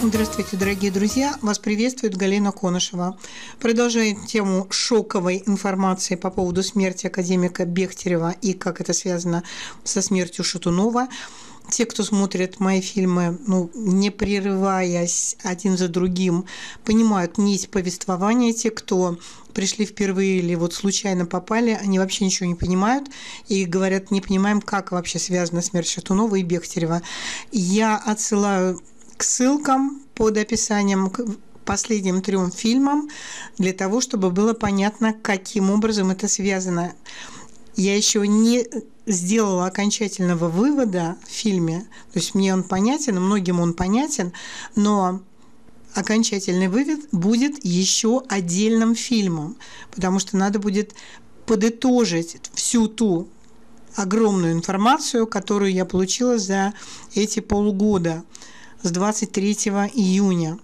Здравствуйте, дорогие друзья! Вас приветствует Галина Конышева. Продолжаем тему шоковой информации по поводу смерти академика Бехтерева и как это связано со смертью Шатунова. Те, кто смотрит мои фильмы, ну, не прерываясь один за другим, понимают нить повествования. Те, кто пришли впервые или вот случайно попали, они вообще ничего не понимают и говорят, не понимаем, как вообще связана смерть Шатунова и Бехтерева. Я отсылаю к ссылкам под описанием к последним трем фильмам для того, чтобы было понятно, каким образом это связано. Я еще не сделала окончательного вывода в фильме, то есть мне он понятен, многим он понятен, но окончательный вывод будет еще отдельным фильмом, потому что надо будет подытожить всю ту огромную информацию, которую я получила за эти полгода с 23 июня.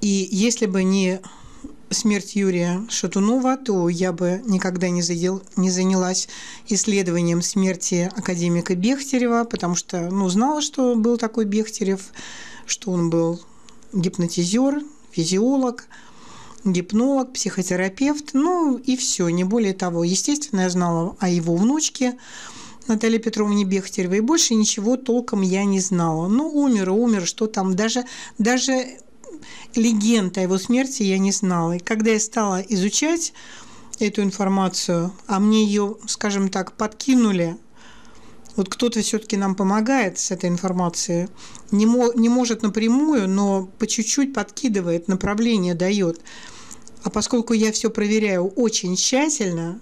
И если бы не смерть Юрия Шатунова, то я бы никогда не, задел, не занялась исследованием смерти академика Бехтерева, потому что ну, знала, что был такой Бехтерев, что он был гипнотизер, физиолог, гипнолог, психотерапевт, ну и все, не более того. Естественно, я знала о его внучке, Наталье Петровне Бехтеревой, и больше ничего толком я не знала. Ну, умер умер, что там, даже, даже легенд о его смерти я не знала. И когда я стала изучать эту информацию, а мне ее, скажем так, подкинули, вот кто-то все-таки нам помогает с этой информацией, не, мо не может напрямую, но по чуть-чуть подкидывает, направление дает. А поскольку я все проверяю очень тщательно,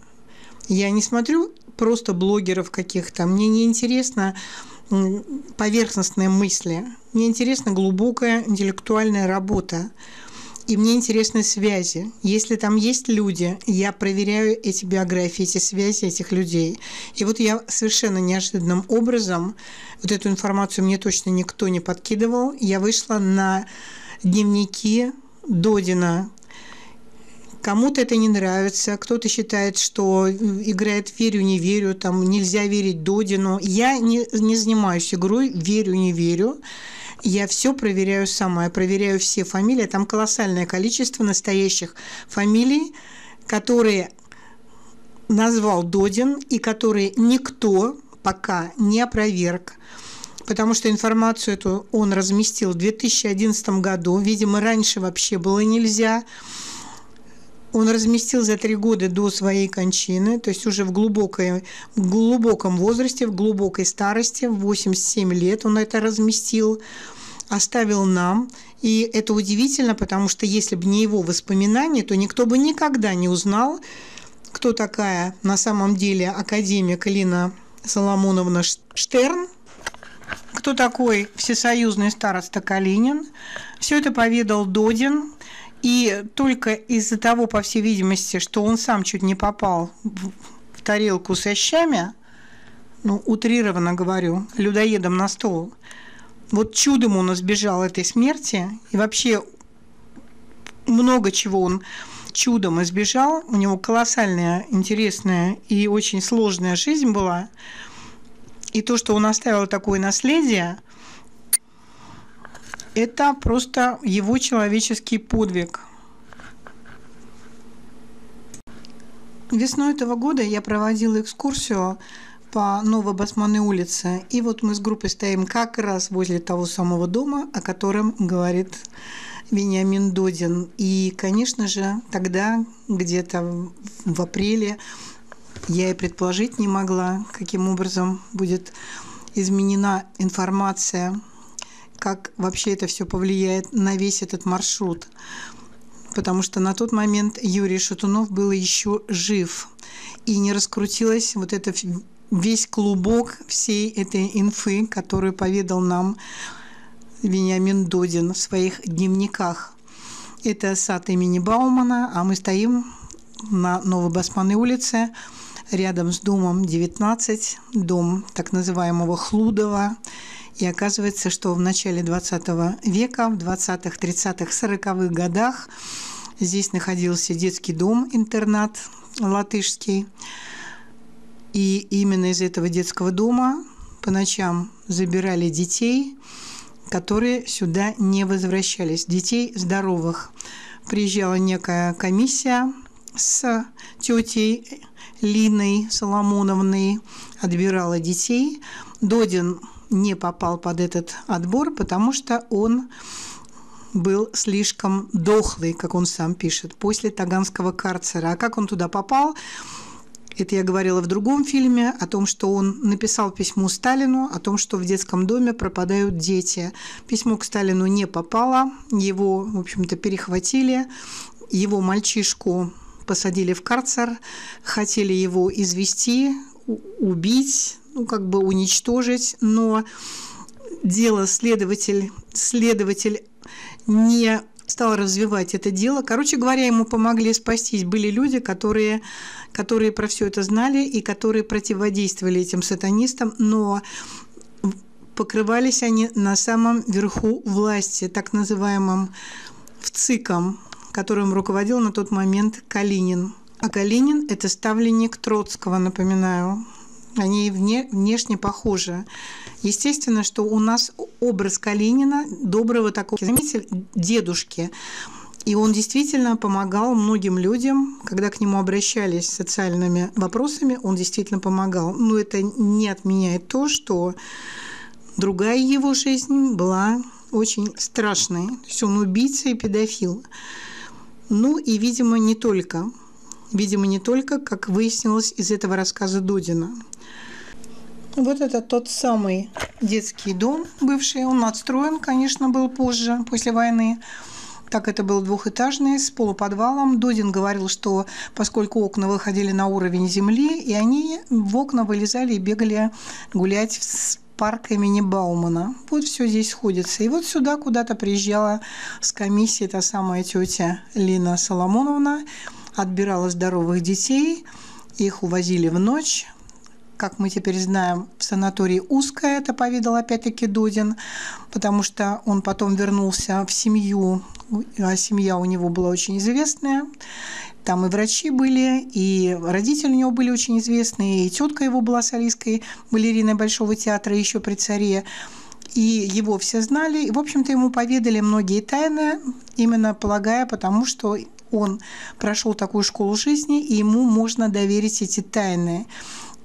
я не смотрю просто блогеров каких-то. Мне не интересно поверхностные мысли. Мне интересна глубокая интеллектуальная работа. И мне интересны связи. Если там есть люди, я проверяю эти биографии, эти связи этих людей. И вот я совершенно неожиданным образом, вот эту информацию мне точно никто не подкидывал, я вышла на дневники Додина, Кому-то это не нравится, кто-то считает, что играет «верю, не верю», там нельзя верить Додину. Я не, не занимаюсь игрой «верю, не верю». Я все проверяю сама, я проверяю все фамилии. Там колоссальное количество настоящих фамилий, которые назвал Додин и которые никто пока не опроверг потому что информацию эту он разместил в 2011 году. Видимо, раньше вообще было нельзя. Он разместил за три года до своей кончины, то есть уже в, глубокой, в глубоком возрасте, в глубокой старости, в 87 лет он это разместил, оставил нам. И это удивительно, потому что если бы не его воспоминания, то никто бы никогда не узнал, кто такая на самом деле академик Лина Соломоновна Штерн, кто такой всесоюзный староста Калинин. Все это поведал Додин, и только из-за того, по всей видимости, что он сам чуть не попал в тарелку со щами, ну, утрированно говорю, людоедом на стол, вот чудом он избежал этой смерти, и вообще много чего он чудом избежал, у него колоссальная, интересная и очень сложная жизнь была, и то, что он оставил такое наследие – это просто его человеческий подвиг. Весной этого года я проводила экскурсию по Новой Басманной улице. И вот мы с группой стоим как раз возле того самого дома, о котором говорит Вениамин Додин. И, конечно же, тогда, где-то в апреле, я и предположить не могла, каким образом будет изменена информация как вообще это все повлияет на весь этот маршрут. Потому что на тот момент Юрий Шатунов был еще жив. И не раскрутилась вот это весь клубок всей этой инфы, которую поведал нам Вениамин Додин в своих дневниках. Это сад имени Баумана, а мы стоим на Новобасманной улице, рядом с домом 19, дом так называемого Хлудова. И оказывается, что в начале 20 века, в 20-х, 30-х, 40-х годах здесь находился детский дом-интернат латышский. И именно из этого детского дома по ночам забирали детей, которые сюда не возвращались. Детей здоровых. Приезжала некая комиссия с тетей Линой Соломоновной, отбирала детей. Додин не попал под этот отбор, потому что он был слишком дохлый, как он сам пишет, после Таганского карцера. А как он туда попал? Это я говорила в другом фильме о том, что он написал письмо Сталину о том, что в детском доме пропадают дети. Письмо к Сталину не попало, его, в общем-то, перехватили, его мальчишку посадили в карцер, хотели его извести, убить, ну, как бы уничтожить, но дело следователь, следователь не стал развивать это дело. Короче говоря, ему помогли спастись. Были люди, которые, которые про все это знали и которые противодействовали этим сатанистам, но покрывались они на самом верху власти, так называемым ВЦИКом, которым руководил на тот момент Калинин. А Калинин – это ставленник Троцкого, напоминаю. Они вне, внешне похожи. Естественно, что у нас образ Калинина, доброго такого, заметьте, дедушки. И он действительно помогал многим людям, когда к нему обращались с социальными вопросами, он действительно помогал. Но это не отменяет то, что другая его жизнь была очень страшной. То есть он убийца и педофил. Ну и, видимо, не только. Видимо, не только, как выяснилось из этого рассказа Дудина. Вот это тот самый детский дом бывший. Он отстроен, конечно, был позже, после войны. Так это был двухэтажный с полуподвалом. Дудин говорил, что поскольку окна выходили на уровень земли, и они в окна вылезали и бегали гулять в парк имени Баумана. Вот все здесь сходится. И вот сюда куда-то приезжала с комиссии та самая тетя Лина Соломоновна, отбирала здоровых детей, их увозили в ночь, как мы теперь знаем, в санатории узкое, это повидал опять-таки Дудин, потому что он потом вернулся в семью, а семья у него была очень известная. Там и врачи были, и родители у него были очень известные, и тетка его была солисткой, балериной Большого театра еще при царе. И его все знали, и, в общем-то, ему поведали многие тайны, именно полагая, потому что он прошел такую школу жизни, и ему можно доверить эти тайны.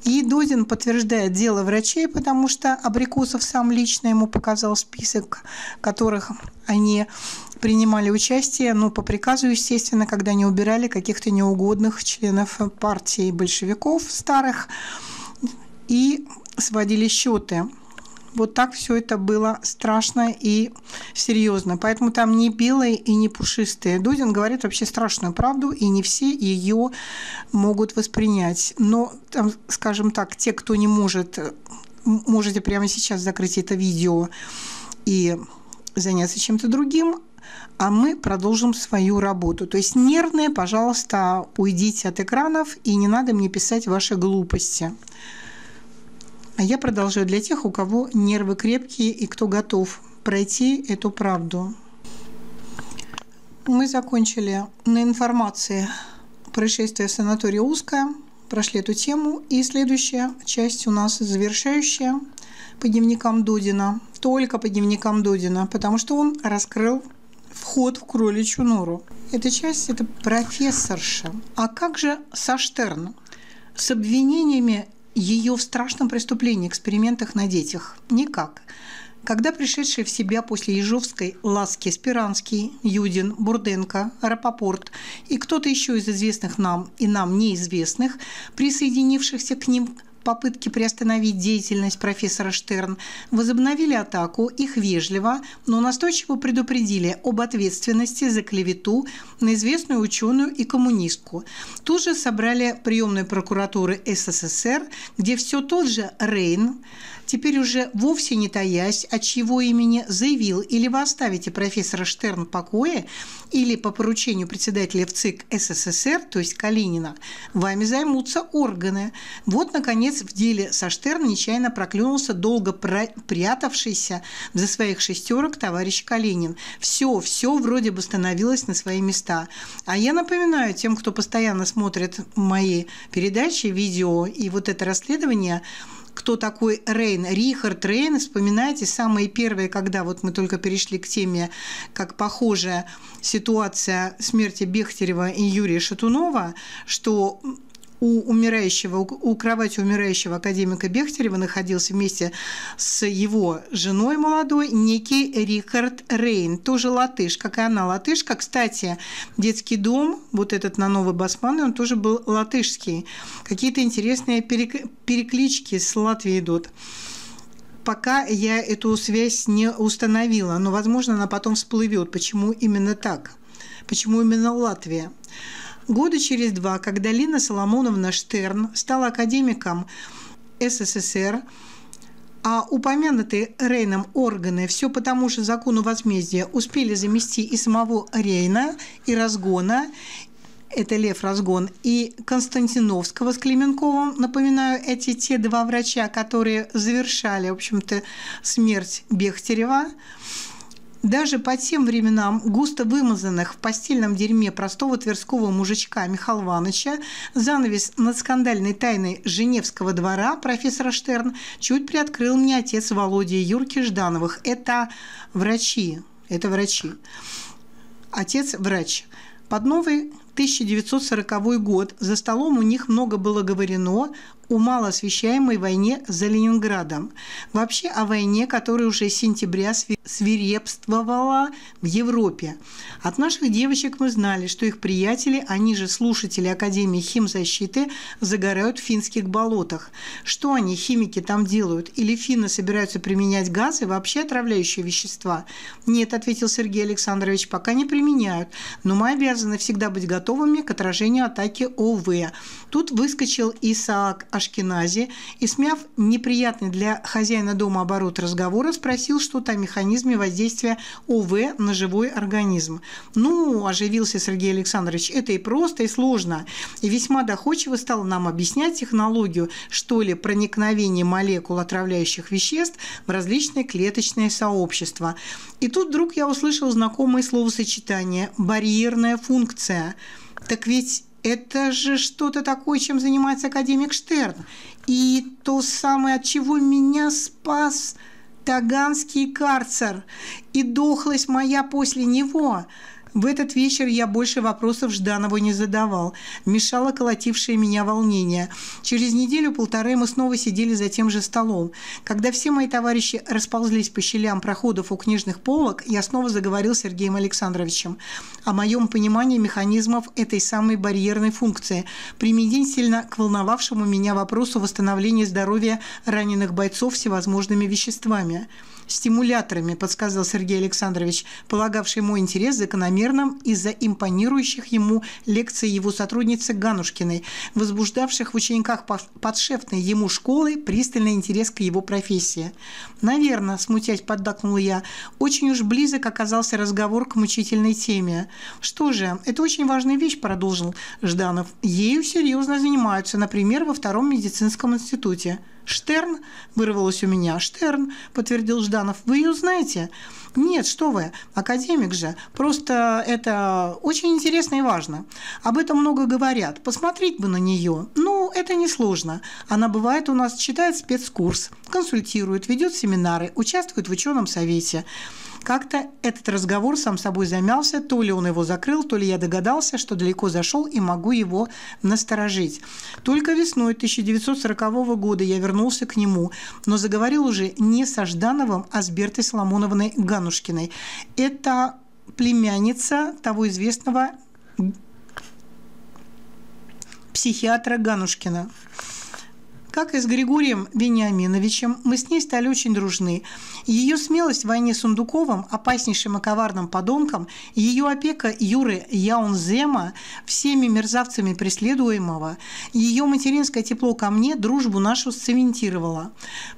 И Дудин подтверждает дело врачей, потому что Абрикосов сам лично ему показал список, которых они принимали участие, ну, по приказу, естественно, когда они убирали каких-то неугодных членов партии большевиков старых и сводили счеты. Вот так все это было страшно и серьезно. Поэтому там не белые и не пушистые. Дудин говорит вообще страшную правду, и не все ее могут воспринять. Но, там, скажем так, те, кто не может, можете прямо сейчас закрыть это видео и заняться чем-то другим, а мы продолжим свою работу. То есть нервные, пожалуйста, уйдите от экранов, и не надо мне писать ваши глупости. А я продолжаю для тех, у кого нервы крепкие и кто готов пройти эту правду. Мы закончили на информации происшествия в санатории Узкая, прошли эту тему. И следующая часть у нас завершающая по дневникам Дудина, только по дневникам Дудина, потому что он раскрыл вход в кроличью нору. Эта часть – это профессорша. А как же Саштерн? С обвинениями ее в страшном преступлении, экспериментах на детях? Никак. Когда пришедшие в себя после Ежовской Ласки Спиранский, Юдин, Бурденко, Рапопорт и кто-то еще из известных нам и нам неизвестных, присоединившихся к ним попытки приостановить деятельность профессора Штерн возобновили атаку, их вежливо, но настойчиво предупредили об ответственности за клевету на известную ученую и коммунистку. Тут же собрали приемную прокуратуры СССР, где все тот же Рейн, теперь уже вовсе не таясь, от чьего имени заявил, или вы оставите профессора Штерн в покое, или по поручению председателя ВЦИК СССР, то есть Калинина, вами займутся органы. Вот, наконец, в деле со Штерн нечаянно проклюнулся долго прятавшийся за своих шестерок товарищ Калинин. Все, все вроде бы становилось на свои места. А я напоминаю тем, кто постоянно смотрит мои передачи, видео и вот это расследование – кто такой Рейн. Рихард Рейн, вспоминаете, самые первые, когда вот мы только перешли к теме, как похожая ситуация смерти Бехтерева и Юрия Шатунова, что у умирающего, у кровати умирающего академика Бехтерева находился вместе с его женой молодой некий Рихард Рейн, тоже латыш, как и она латышка. Кстати, детский дом, вот этот на Новой Басманной, он тоже был латышский. Какие-то интересные переклички с Латвией идут пока я эту связь не установила, но, возможно, она потом всплывет. Почему именно так? Почему именно Латвия? Года через два, когда Лина Соломоновна Штерн стала академиком СССР, а упомянутые Рейном органы все по тому же закону возмездия успели замести и самого Рейна, и Разгона, это Лев Разгон, и Константиновского с Клименковым. Напоминаю, эти те два врача, которые завершали, в общем-то, смерть Бехтерева – даже по тем временам густо вымазанных в постельном дерьме простого тверского мужичка Михаила Ивановича занавес над скандальной тайной Женевского двора профессора Штерн чуть приоткрыл мне отец Володя и Юрки Ждановых. Это врачи, это врачи. Отец – врач. Под новый 1940 год за столом у них много было говорено о малоосвещаемой войне за Ленинградом. Вообще о войне, которая уже с сентября свирепствовала в Европе. От наших девочек мы знали, что их приятели, они же слушатели Академии химзащиты, загорают в финских болотах. Что они, химики, там делают? Или финны собираются применять газы, вообще отравляющие вещества? Нет, ответил Сергей Александрович, пока не применяют, но мы обязаны всегда быть готовыми к отражению атаки ОВ. Тут выскочил Исаак Ашкенази и, смяв неприятный для хозяина дома оборот разговора, спросил что-то о механизме воздействия ОВ на живой организм. «Ну, – оживился Сергей Александрович, – это и просто, и сложно». И весьма доходчиво стал нам объяснять технологию, что ли, проникновения молекул отравляющих веществ в различные клеточные сообщества. И тут вдруг я услышал знакомое словосочетание «барьерная функция». Так ведь это же что-то такое, чем занимается академик Штерн. И то самое, от чего меня спас Таганский карцер. И дохлость моя после него – в этот вечер я больше вопросов Жданову не задавал. Мешало колотившее меня волнение. Через неделю-полторы мы снова сидели за тем же столом. Когда все мои товарищи расползлись по щелям проходов у книжных полок, я снова заговорил с Сергеем Александровичем о моем понимании механизмов этой самой барьерной функции, применительно к волновавшему меня вопросу восстановления здоровья раненых бойцов всевозможными веществами стимуляторами, подсказал Сергей Александрович, полагавший мой интерес закономерным из-за импонирующих ему лекций его сотрудницы Ганушкиной, возбуждавших в учениках подшефной ему школы пристальный интерес к его профессии. «Наверное», – смутясь поддакнул я, – «очень уж близок оказался разговор к мучительной теме». «Что же, это очень важная вещь», – продолжил Жданов. «Ею серьезно занимаются, например, во втором медицинском институте». «Штерн?» – вырвалось у меня. «Штерн», – подтвердил Жданов. «Вы ее знаете?» «Нет, что вы, академик же. Просто это очень интересно и важно. Об этом много говорят. Посмотреть бы на нее. Ну, это несложно. Она бывает у нас, читает спецкурс, консультирует, ведет семинары, участвует в ученом совете». Как-то этот разговор сам собой замялся, то ли он его закрыл, то ли я догадался, что далеко зашел и могу его насторожить. Только весной 1940 года я вернулся к нему, но заговорил уже не со Ждановым, а с Бертой Соломоновной Ганушкиной. Это племянница того известного психиатра Ганушкина. Как и с Григорием Вениаминовичем, мы с ней стали очень дружны. Ее смелость в войне с Сундуковым, опаснейшим и коварным подонком, ее опека Юры Яунзема, всеми мерзавцами преследуемого, ее материнское тепло ко мне дружбу нашу сцементировала.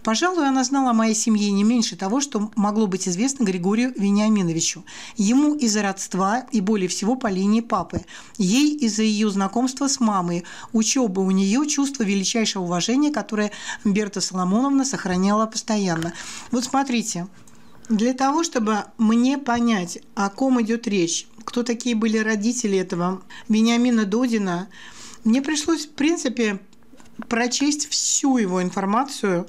Пожалуй, она знала о моей семье не меньше того, что могло быть известно Григорию Вениаминовичу. Ему из-за родства и более всего по линии папы. Ей из-за ее знакомства с мамой, учебы у нее, чувство величайшего уважения отношения, которое Берта Соломоновна сохраняла постоянно. Вот смотрите, для того, чтобы мне понять, о ком идет речь, кто такие были родители этого Вениамина Додина, мне пришлось, в принципе, прочесть всю его информацию,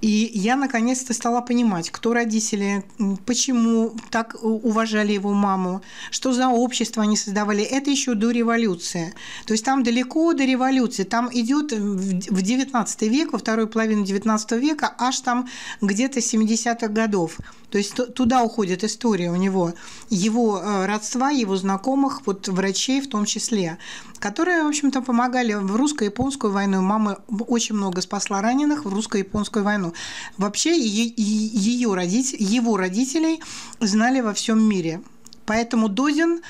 и я наконец-то стала понимать, кто родители, почему так уважали его маму, что за общество они создавали. Это еще до революции. То есть там далеко до революции. Там идет в 19 век, во второй половине 19 века, аж там где-то 70-х годов. То есть туда уходит история у него, его э, родства, его знакомых, вот врачей в том числе, которые, в общем-то, помогали в русско-японскую войну. Мама очень много спасла раненых в русско-японскую войну. Вообще ее родители, его родителей знали во всем мире. Поэтому Дозин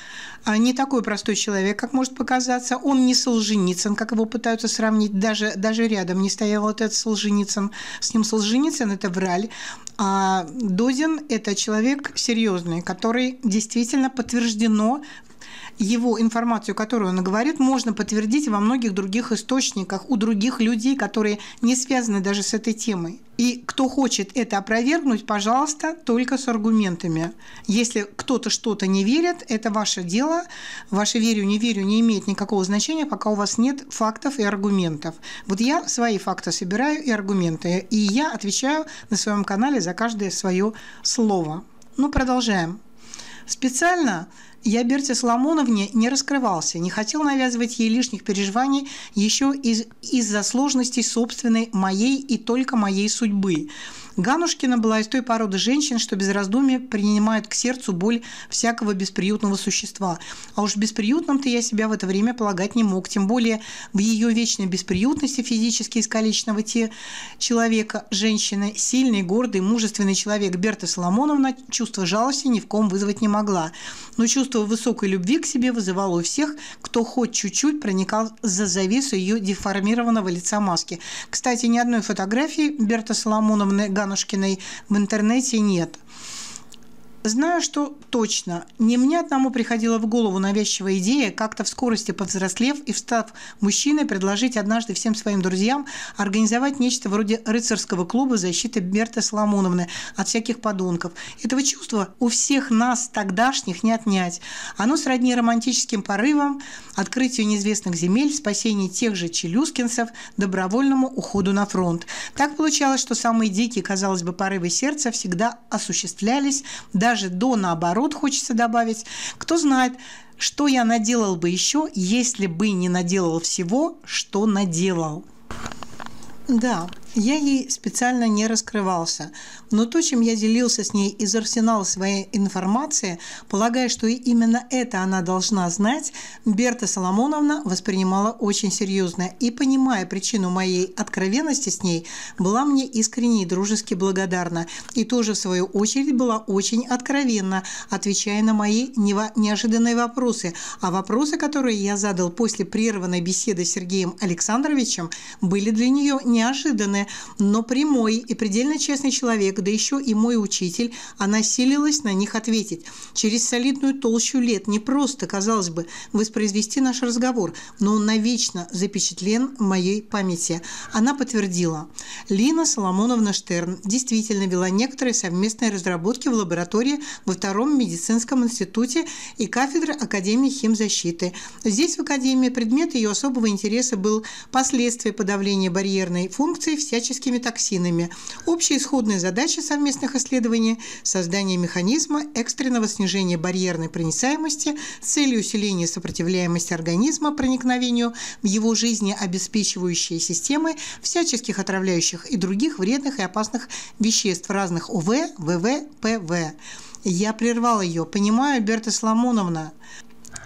а, не такой простой человек, как может показаться. Он не Солженицын, как его пытаются сравнить. Даже, даже рядом не стоял вот этот Солженицын. С ним Солженицын – это враль. А Дозин – это человек серьезный, который действительно подтверждено его информацию, которую он говорит, можно подтвердить во многих других источниках у других людей, которые не связаны даже с этой темой. И кто хочет это опровергнуть, пожалуйста, только с аргументами. Если кто-то что-то не верит, это ваше дело. Ваше верю, не верю не имеет никакого значения, пока у вас нет фактов и аргументов. Вот я свои факты собираю и аргументы, и я отвечаю на своем канале за каждое свое слово. Ну, продолжаем. Специально я Берте Соломоновне не раскрывался, не хотел навязывать ей лишних переживаний еще из- из-за сложностей собственной моей и только моей судьбы. Ганушкина была из той породы женщин, что без раздумий принимают к сердцу боль всякого бесприютного существа. А уж бесприютным-то я себя в это время полагать не мог. Тем более в ее вечной бесприютности физически искалеченного те человека, женщины, сильный, гордый, мужественный человек Берта Соломоновна чувство жалости ни в ком вызвать не могла. Но чувство высокой любви к себе вызывало у всех, кто хоть чуть-чуть проникал за завесу ее деформированного лица маски. Кстати, ни одной фотографии Берта Соломоновны Ганушкиной в интернете нет. Знаю, что точно. Не мне одному приходила в голову навязчивая идея, как-то в скорости повзрослев и встав мужчиной, предложить однажды всем своим друзьям организовать нечто вроде рыцарского клуба защиты Берты Соломоновны от всяких подонков. Этого чувства у всех нас тогдашних не отнять. Оно сродни романтическим порывам, открытию неизвестных земель, спасению тех же челюскинцев, добровольному уходу на фронт. Так получалось, что самые дикие, казалось бы, порывы сердца всегда осуществлялись, даже даже до наоборот, хочется добавить. Кто знает, что я наделал бы еще, если бы не наделал всего, что наделал. Да, я ей специально не раскрывался, но то, чем я делился с ней из арсенала своей информации, полагая, что именно это она должна знать, Берта Соломоновна воспринимала очень серьезно и, понимая причину моей откровенности с ней, была мне искренне и дружески благодарна, и тоже, в свою очередь, была очень откровенна, отвечая на мои неожиданные вопросы, а вопросы, которые я задал после прерванной беседы с Сергеем Александровичем, были для нее неожиданные, стороны, но прямой и предельно честный человек, да еще и мой учитель, она силилась на них ответить. Через солидную толщу лет не просто, казалось бы, воспроизвести наш разговор, но он навечно запечатлен в моей памяти. Она подтвердила. Лина Соломоновна Штерн действительно вела некоторые совместные разработки в лаборатории во Втором медицинском институте и кафедры Академии химзащиты. Здесь, в Академии, предмет ее особого интереса был последствия подавления барьерной функции в всяческими токсинами. Общая исходная задача совместных исследований – создание механизма экстренного снижения барьерной проницаемости с целью усиления сопротивляемости организма проникновению в его жизни обеспечивающие системы всяческих отравляющих и других вредных и опасных веществ разных УВ, ВВ, ПВ. Я прервал ее. Понимаю, Берта Соломоновна,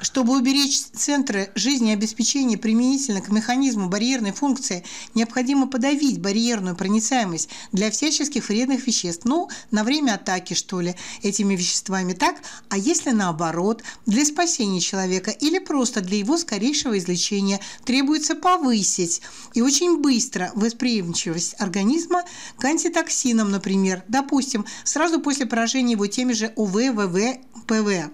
чтобы уберечь центры жизнеобеспечения применительно к механизму барьерной функции, необходимо подавить барьерную проницаемость для всяческих вредных веществ. Ну, на время атаки, что ли, этими веществами так? А если наоборот, для спасения человека или просто для его скорейшего излечения требуется повысить и очень быстро восприимчивость организма к антитоксинам, например, допустим, сразу после поражения его теми же УВ, ВВ, ПВ.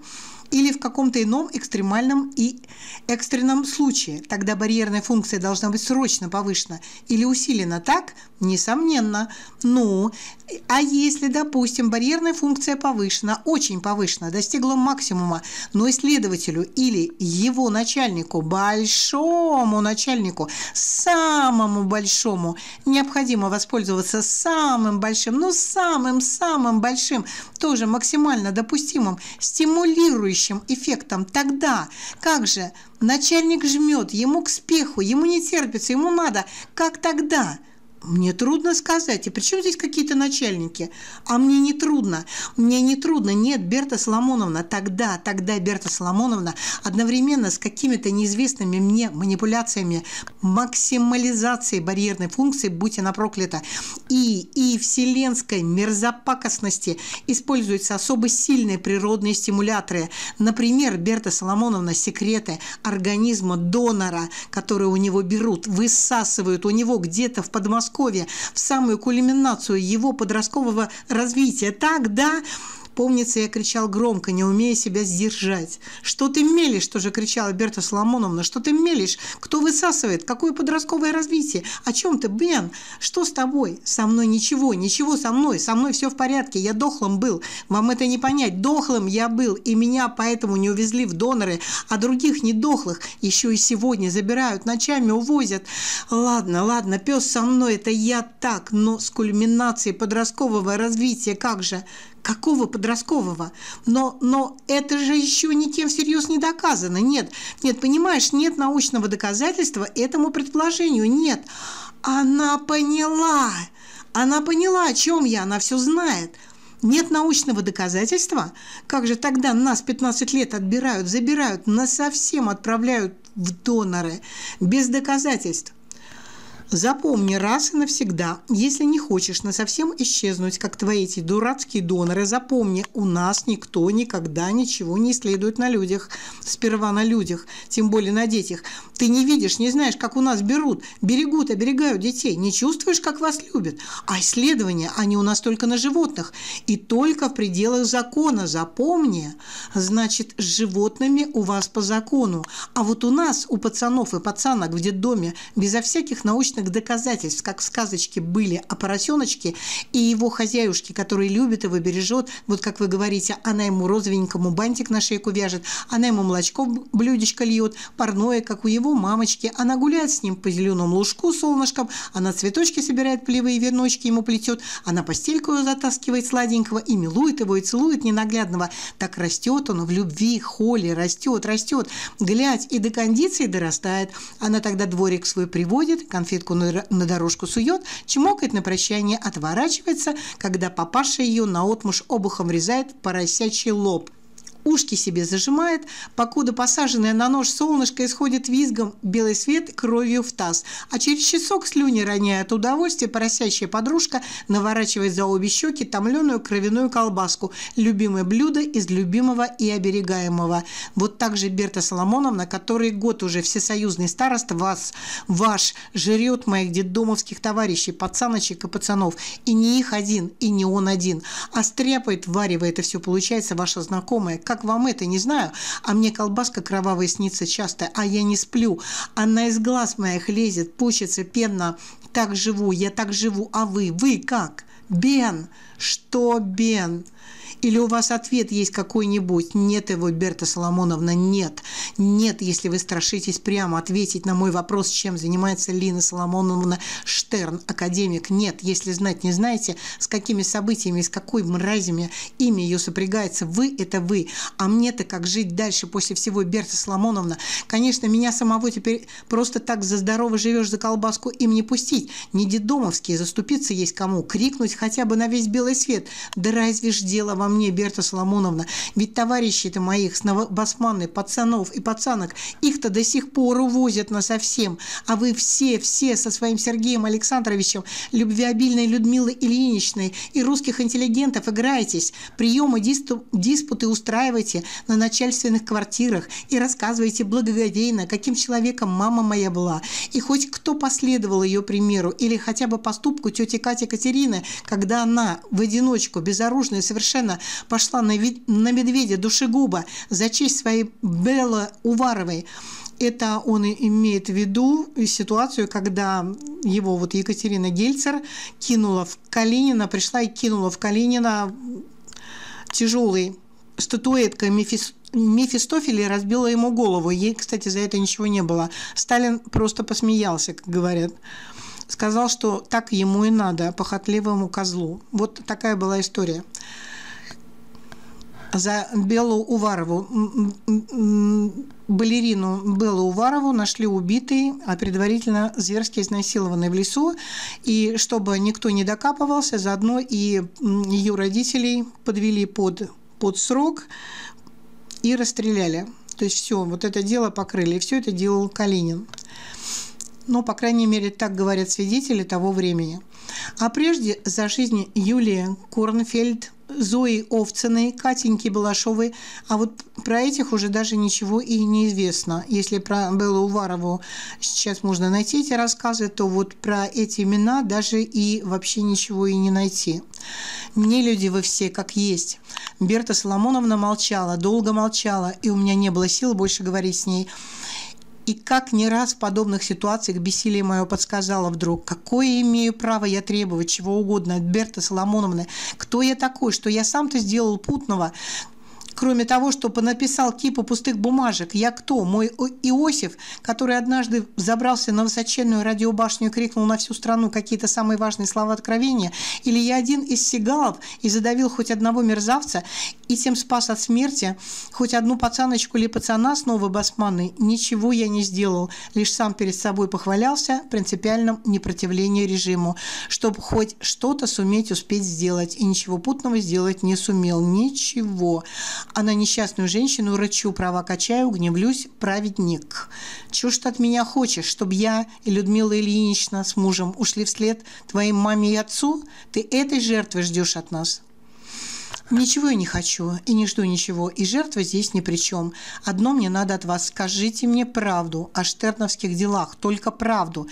Или в каком-то ином экстремальном и экстренном случае. Тогда барьерная функция должна быть срочно повышена или усилена, так? Несомненно. Ну, а если, допустим, барьерная функция повышена, очень повышена, достигла максимума, но исследователю или его начальнику, большому начальнику, самому большому, необходимо воспользоваться самым большим, ну самым-самым большим, тоже максимально допустимым, стимулирующим эффектом, тогда как же начальник жмет, ему к спеху, ему не терпится, ему надо, как тогда – мне трудно сказать. И причем здесь какие-то начальники? А мне не трудно. Мне не трудно. Нет, Берта Соломоновна, тогда, тогда Берта Соломоновна одновременно с какими-то неизвестными мне манипуляциями, максимализацией барьерной функции, будь она проклята, и, и вселенской мерзопакостности используются особо сильные природные стимуляторы. Например, Берта Соломоновна секреты организма донора, которые у него берут, высасывают у него где-то в Подмосковье Подмосковья в самую кульминацию его подросткового развития. Так, да, Помнится, я кричал громко, не умея себя сдержать. «Что ты мелешь?» – тоже кричала Берта Соломоновна. «Что ты мелешь? Кто высасывает? Какое подростковое развитие? О чем ты, Бен? Что с тобой? Со мной ничего, ничего со мной. Со мной все в порядке. Я дохлым был. Вам это не понять. Дохлым я был. И меня поэтому не увезли в доноры, а других не дохлых еще и сегодня забирают, ночами увозят. Ладно, ладно, пес со мной, это я так, но с кульминацией подросткового развития как же? Какого подросткового? Но, но это же еще никем всерьез не доказано. Нет, нет, понимаешь, нет научного доказательства этому предположению. Нет. Она поняла. Она поняла, о чем я. Она все знает. Нет научного доказательства? Как же тогда нас 15 лет отбирают, забирают, нас совсем отправляют в доноры без доказательств? Запомни раз и навсегда, если не хочешь на совсем исчезнуть, как твои эти дурацкие доноры, запомни, у нас никто никогда ничего не исследует на людях. Сперва на людях, тем более на детях. Ты не видишь, не знаешь, как у нас берут, берегут, оберегают детей, не чувствуешь, как вас любят. А исследования, они у нас только на животных и только в пределах закона. Запомни, значит, с животными у вас по закону. А вот у нас, у пацанов и пацанок в детдоме, безо всяких научных научных доказательств, как в сказочке были о поросеночке и его хозяюшке, который любит его, бережет. Вот как вы говорите, она ему розовенькому бантик на шейку вяжет, она ему молочко блюдечко льет, парное, как у его мамочки. Она гуляет с ним по зеленому лужку солнышком, она цветочки собирает, плевые верночки ему плетет, она постельку его затаскивает сладенького и милует его, и целует ненаглядного. Так растет он в любви, холе, растет, растет. Глядь, и до кондиции дорастает. Она тогда дворик свой приводит, конфетку руку на дорожку сует, чмокает на прощание, отворачивается, когда папаша ее наотмуж обухом врезает в поросячий лоб ушки себе зажимает, покуда посаженное на нож солнышко исходит визгом белый свет кровью в таз, а через часок слюни роняя от удовольствия поросящая подружка наворачивает за обе щеки томленую кровяную колбаску, любимое блюдо из любимого и оберегаемого. Вот так же Берта Соломоновна, который год уже всесоюзный староста вас, ваш, жрет моих детдомовских товарищей, пацаночек и пацанов, и не их один, и не он один, а стряпает, варивает, и все получается. Ваша знакомая, как вам это, не знаю. А мне колбаска кровавая снится часто, а я не сплю. Она из глаз моих лезет, пучится пенно. Так живу, я так живу, а вы, вы как? Бен, что Бен? Или у вас ответ есть какой-нибудь? Нет его, Берта Соломоновна, нет. Нет, если вы страшитесь прямо ответить на мой вопрос, чем занимается Лина Соломоновна Штерн, академик. Нет, если знать не знаете, с какими событиями, с какой мразями имя ее сопрягается. Вы – это вы. А мне-то как жить дальше после всего, Берта Соломоновна? Конечно, меня самого теперь просто так за здорово живешь за колбаску им не пустить. Не дедомовские, заступиться есть кому. Крикнуть хотя бы на весь белый свет. Да разве ж дело вам мне, Берта Соломоновна, ведь товарищи-то моих с Новобасманной, пацанов и пацанок, их-то до сих пор увозят на совсем, а вы все, все со своим Сергеем Александровичем, любвеобильной Людмилой Ильиничной и русских интеллигентов играетесь, приемы, диспуты устраиваете на начальственных квартирах и рассказываете благоговейно, каким человеком мама моя была, и хоть кто последовал ее примеру или хотя бы поступку тети Кати Катерины, когда она в одиночку, безоружная, совершенно пошла на, на медведя душегуба за честь своей Беллы Уваровой, это он имеет в виду ситуацию, когда его вот Екатерина Гельцер кинула в Калинина, пришла и кинула в Калинина тяжелый статуэткой Мефис... Мефистофеля разбила ему голову. Ей, кстати, за это ничего не было. Сталин просто посмеялся, как говорят. Сказал, что так ему и надо, похотливому козлу. Вот такая была история за Беллу Уварову. Балерину Беллу Уварову нашли убитой, а предварительно зверски изнасилованной в лесу. И чтобы никто не докапывался, заодно и ее родителей подвели под, под срок и расстреляли. То есть все, вот это дело покрыли. Все это делал Калинин. Но, по крайней мере, так говорят свидетели того времени. А прежде за жизнь Юлии Корнфельд Зои Овциной, Катеньки Балашовой, а вот про этих уже даже ничего и не известно. Если про Беллу Уварову сейчас можно найти эти рассказы, то вот про эти имена даже и вообще ничего и не найти. Мне люди вы все как есть. Берта Соломоновна молчала, долго молчала, и у меня не было сил больше говорить с ней. И как не раз в подобных ситуациях бессилие мое подсказало вдруг, какое имею право я требовать чего угодно от Берты Соломоновны, кто я такой, что я сам-то сделал путного, Кроме того, что понаписал кипу пустых бумажек. Я кто? Мой Иосиф, который однажды забрался на высоченную радиобашню и крикнул на всю страну какие-то самые важные слова откровения? Или я один из сигалов и задавил хоть одного мерзавца и тем спас от смерти хоть одну пацаночку или пацана с новой басманной? Ничего я не сделал, лишь сам перед собой похвалялся принципиальным непротивлением режиму, чтобы хоть что-то суметь успеть сделать, и ничего путного сделать не сумел. Ничего а на несчастную женщину рычу, права качаю, гневлюсь, праведник. Чего ж ты от меня хочешь, чтобы я и Людмила Ильинична с мужем ушли вслед твоим маме и отцу? Ты этой жертвы ждешь от нас?» Ничего я не хочу и не жду ничего, и жертва здесь ни при чем. Одно мне надо от вас, скажите мне правду о штерновских делах, только правду.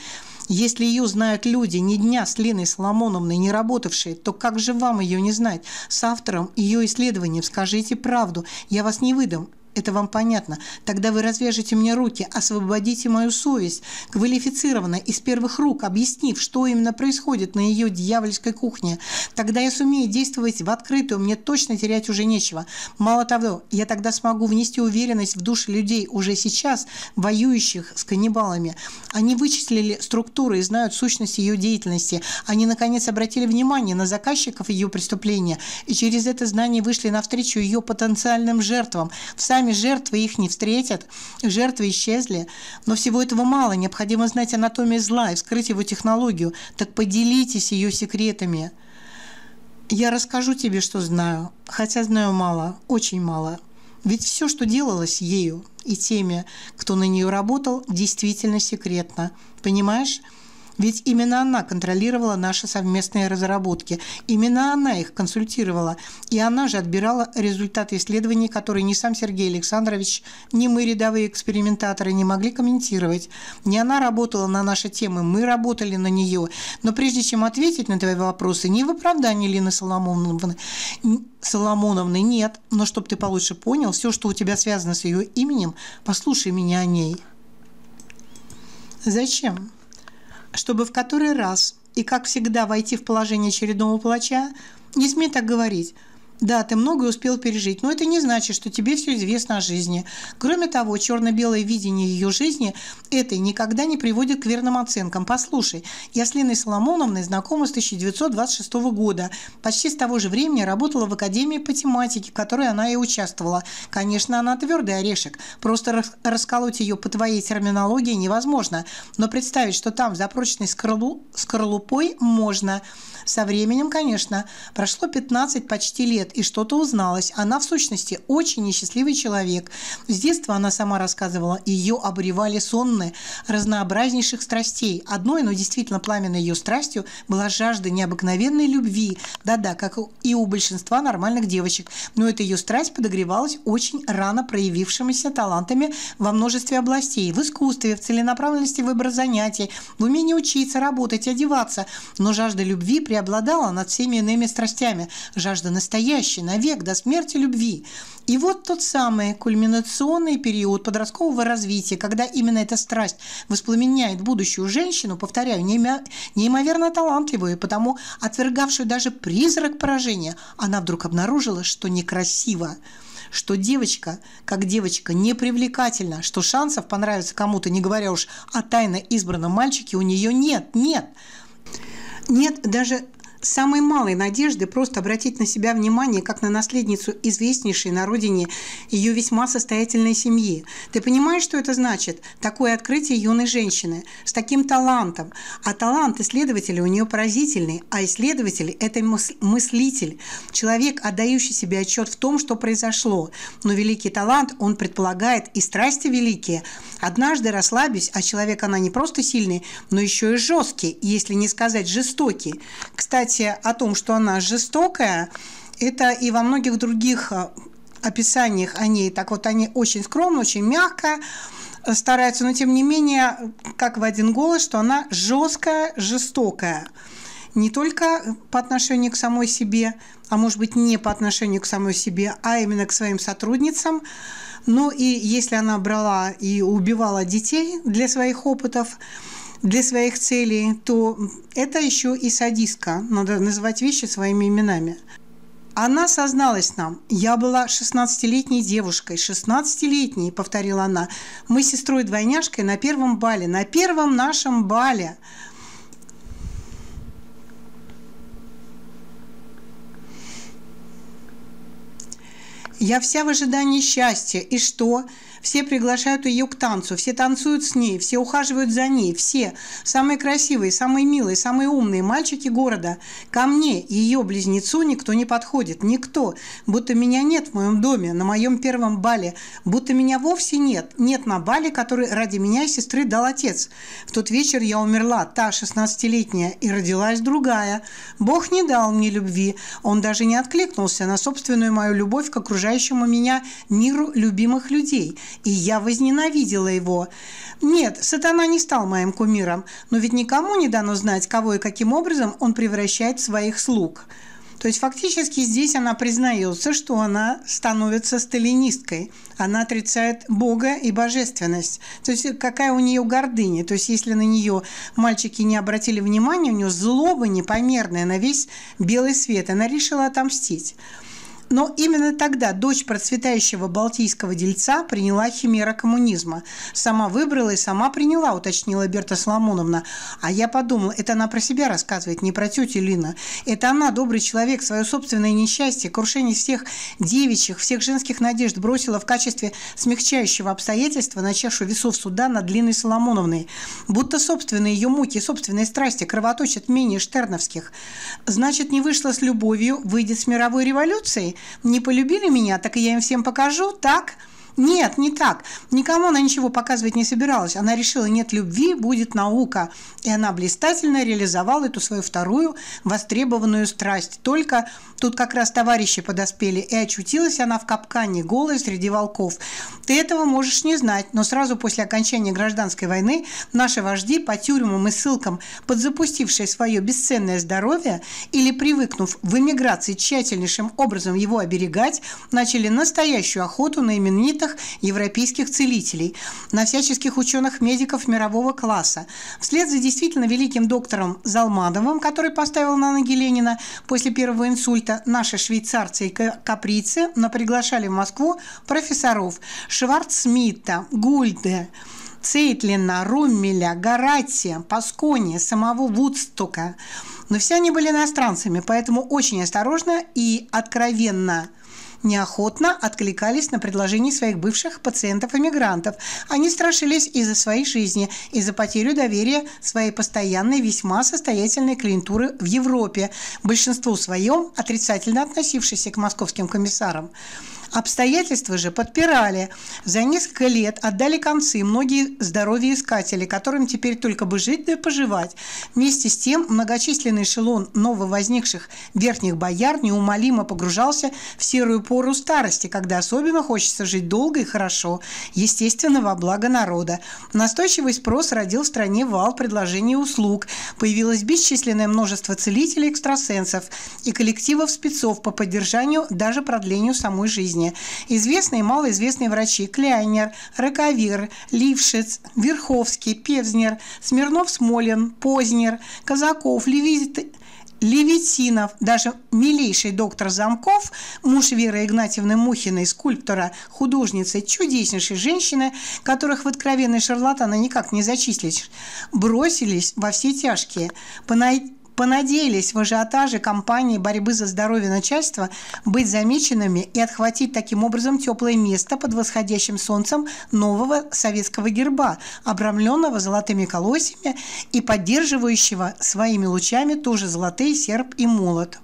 Если ее знают люди, ни дня с Леной Соломоновной не работавшие, то как же вам ее не знать? С автором ее исследований скажите правду. Я вас не выдам. Это вам понятно. Тогда вы развяжете мне руки, освободите мою совесть, квалифицированно, из первых рук, объяснив, что именно происходит на ее дьявольской кухне. Тогда я сумею действовать в открытую, мне точно терять уже нечего. Мало того, я тогда смогу внести уверенность в души людей, уже сейчас воюющих с каннибалами. Они вычислили структуры и знают сущность ее деятельности. Они, наконец, обратили внимание на заказчиков ее преступления и через это знание вышли навстречу ее потенциальным жертвам. В сами жертвы их не встретят, жертвы исчезли. Но всего этого мало, необходимо знать анатомию зла и вскрыть его технологию. Так поделитесь ее секретами. Я расскажу тебе, что знаю, хотя знаю мало, очень мало. Ведь все, что делалось ею и теми, кто на нее работал, действительно секретно. Понимаешь? Ведь именно она контролировала наши совместные разработки, именно она их консультировала, и она же отбирала результаты исследований, которые ни сам Сергей Александрович, ни мы, рядовые экспериментаторы, не могли комментировать. Не она работала на наши темы, мы работали на нее. Но прежде чем ответить на твои вопросы, не в оправдании Лины Соломоновны, Соломоновны нет, но чтобы ты получше понял, все, что у тебя связано с ее именем, послушай меня о ней. Зачем? Чтобы в который раз и, как всегда, войти в положение очередного палача, не смей так говорить. Да, ты многое успел пережить, но это не значит, что тебе все известно о жизни. Кроме того, черно-белое видение ее жизни этой никогда не приводит к верным оценкам. Послушай, я с Леной Соломоновной знакома с 1926 года. Почти с того же времени работала в Академии по тематике, в которой она и участвовала. Конечно, она твердый орешек. Просто расколоть ее по твоей терминологии невозможно. Но представить, что там за прочной скорлупой можно. Со временем, конечно. Прошло 15 почти лет лет, и что-то узналось. Она, в сущности, очень несчастливый человек. С детства она сама рассказывала, ее обуревали сонные разнообразнейших страстей. Одной, но действительно пламенной ее страстью была жажда необыкновенной любви. Да-да, как и у большинства нормальных девочек. Но эта ее страсть подогревалась очень рано проявившимися талантами во множестве областей. В искусстве, в целенаправленности выбора занятий, в умении учиться, работать, одеваться. Но жажда любви преобладала над всеми иными страстями. Жажда настоящей, навек, до смерти любви. И вот тот самый кульминационный период подросткового развития, когда именно эта страсть воспламеняет будущую женщину, повторяю, неимоверно талантливую, потому отвергавшую даже призрак поражения, она вдруг обнаружила, что некрасиво что девочка, как девочка, непривлекательна, что шансов понравиться кому-то, не говоря уж о тайно избранном мальчике, у нее нет, нет. Нет даже самой малой надежды просто обратить на себя внимание, как на наследницу известнейшей на родине ее весьма состоятельной семьи. Ты понимаешь, что это значит? Такое открытие юной женщины с таким талантом. А талант исследователя у нее поразительный, а исследователь – это мыслитель, человек, отдающий себе отчет в том, что произошло. Но великий талант, он предполагает и страсти великие. Однажды расслабюсь, а человек она не просто сильный, но еще и жесткий, если не сказать жестокий. Кстати, кстати, о том, что она жестокая, это и во многих других э, описаниях о ней. Так вот, они очень скромно, очень мягко стараются, но тем не менее, как в один голос, что она жесткая, жестокая. Не только по отношению к самой себе, а может быть не по отношению к самой себе, а именно к своим сотрудницам. Ну и если она брала и убивала детей для своих опытов, для своих целей, то это еще и садистка. Надо называть вещи своими именами. Она созналась нам. Я была 16-летней девушкой. 16-летней, повторила она. Мы с сестрой-двойняшкой на первом бале. На первом нашем бале. Я вся в ожидании счастья. И что? Все приглашают ее к танцу, все танцуют с ней, все ухаживают за ней, все. Самые красивые, самые милые, самые умные мальчики города. Ко мне, ее близнецу, никто не подходит. Никто. Будто меня нет в моем доме, на моем первом бале. Будто меня вовсе нет. Нет на бале, который ради меня и сестры дал отец. В тот вечер я умерла, та 16-летняя, и родилась другая. Бог не дал мне любви. Он даже не откликнулся на собственную мою любовь к окружающему меня миру любимых людей и я возненавидела его. Нет, сатана не стал моим кумиром, но ведь никому не дано знать, кого и каким образом он превращает в своих слуг. То есть фактически здесь она признается, что она становится сталинисткой. Она отрицает Бога и божественность. То есть какая у нее гордыня. То есть если на нее мальчики не обратили внимания, у нее злоба непомерная на весь белый свет. Она решила отомстить. Но именно тогда дочь процветающего балтийского дельца приняла химера коммунизма. Сама выбрала и сама приняла, уточнила Берта Соломоновна. А я подумала, это она про себя рассказывает, не про тетю Лина. Это она, добрый человек, свое собственное несчастье, крушение всех девичьих, всех женских надежд бросила в качестве смягчающего обстоятельства на чашу весов суда над Линой Соломоновной. Будто собственные ее муки, собственные страсти кровоточат менее штерновских. Значит, не вышла с любовью, выйдет с мировой революцией? Не полюбили меня, так и я им всем покажу, так?» Нет, не так. Никому она ничего показывать не собиралась. Она решила, нет любви, будет наука. И она блистательно реализовала эту свою вторую востребованную страсть. Только тут как раз товарищи подоспели, и очутилась она в капкане, голой среди волков. Ты этого можешь не знать, но сразу после окончания гражданской войны наши вожди по тюрьмам и ссылкам, подзапустившие свое бесценное здоровье или привыкнув в эмиграции тщательнейшим образом его оберегать, начали настоящую охоту на именитых знаменитых европейских целителей, на всяческих ученых-медиков мирового класса. Вслед за действительно великим доктором Залмадовым, который поставил на ноги Ленина после первого инсульта, наши швейцарцы и каприцы наприглашали в Москву профессоров Шварцмита, Гульде, Цейтлина, Руммеля, Гаратия, Паскони, самого Вудстока. Но все они были иностранцами, поэтому очень осторожно и откровенно неохотно откликались на предложения своих бывших пациентов-эмигрантов. Они страшились из-за своей жизни, из-за потерю доверия своей постоянной, весьма состоятельной клиентуры в Европе, большинству своем отрицательно относившейся к московским комиссарам. Обстоятельства же подпирали. За несколько лет отдали концы многие здоровьеискатели, которым теперь только бы жить да поживать. Вместе с тем многочисленный эшелон нововозникших верхних бояр неумолимо погружался в серую пору старости, когда особенно хочется жить долго и хорошо, естественно, во благо народа. Настойчивый спрос родил в стране вал предложений и услуг. Появилось бесчисленное множество целителей, экстрасенсов и коллективов спецов по поддержанию, даже продлению самой жизни жизни. Известные и малоизвестные врачи Кляйнер, Раковир, Лившиц, Верховский, Певзнер, Смирнов-Смолин, Познер, Казаков, Левит... Левитинов, даже милейший доктор Замков, муж Веры Игнатьевны Мухиной, скульптора, художницы, чудеснейшей женщины, которых в откровенной шарлатаны никак не зачислить, бросились во все тяжкие, понадеялись в ажиотаже кампании борьбы за здоровье начальства быть замеченными и отхватить таким образом теплое место под восходящим солнцем нового советского герба, обрамленного золотыми колосьями и поддерживающего своими лучами тоже золотые серп и молот.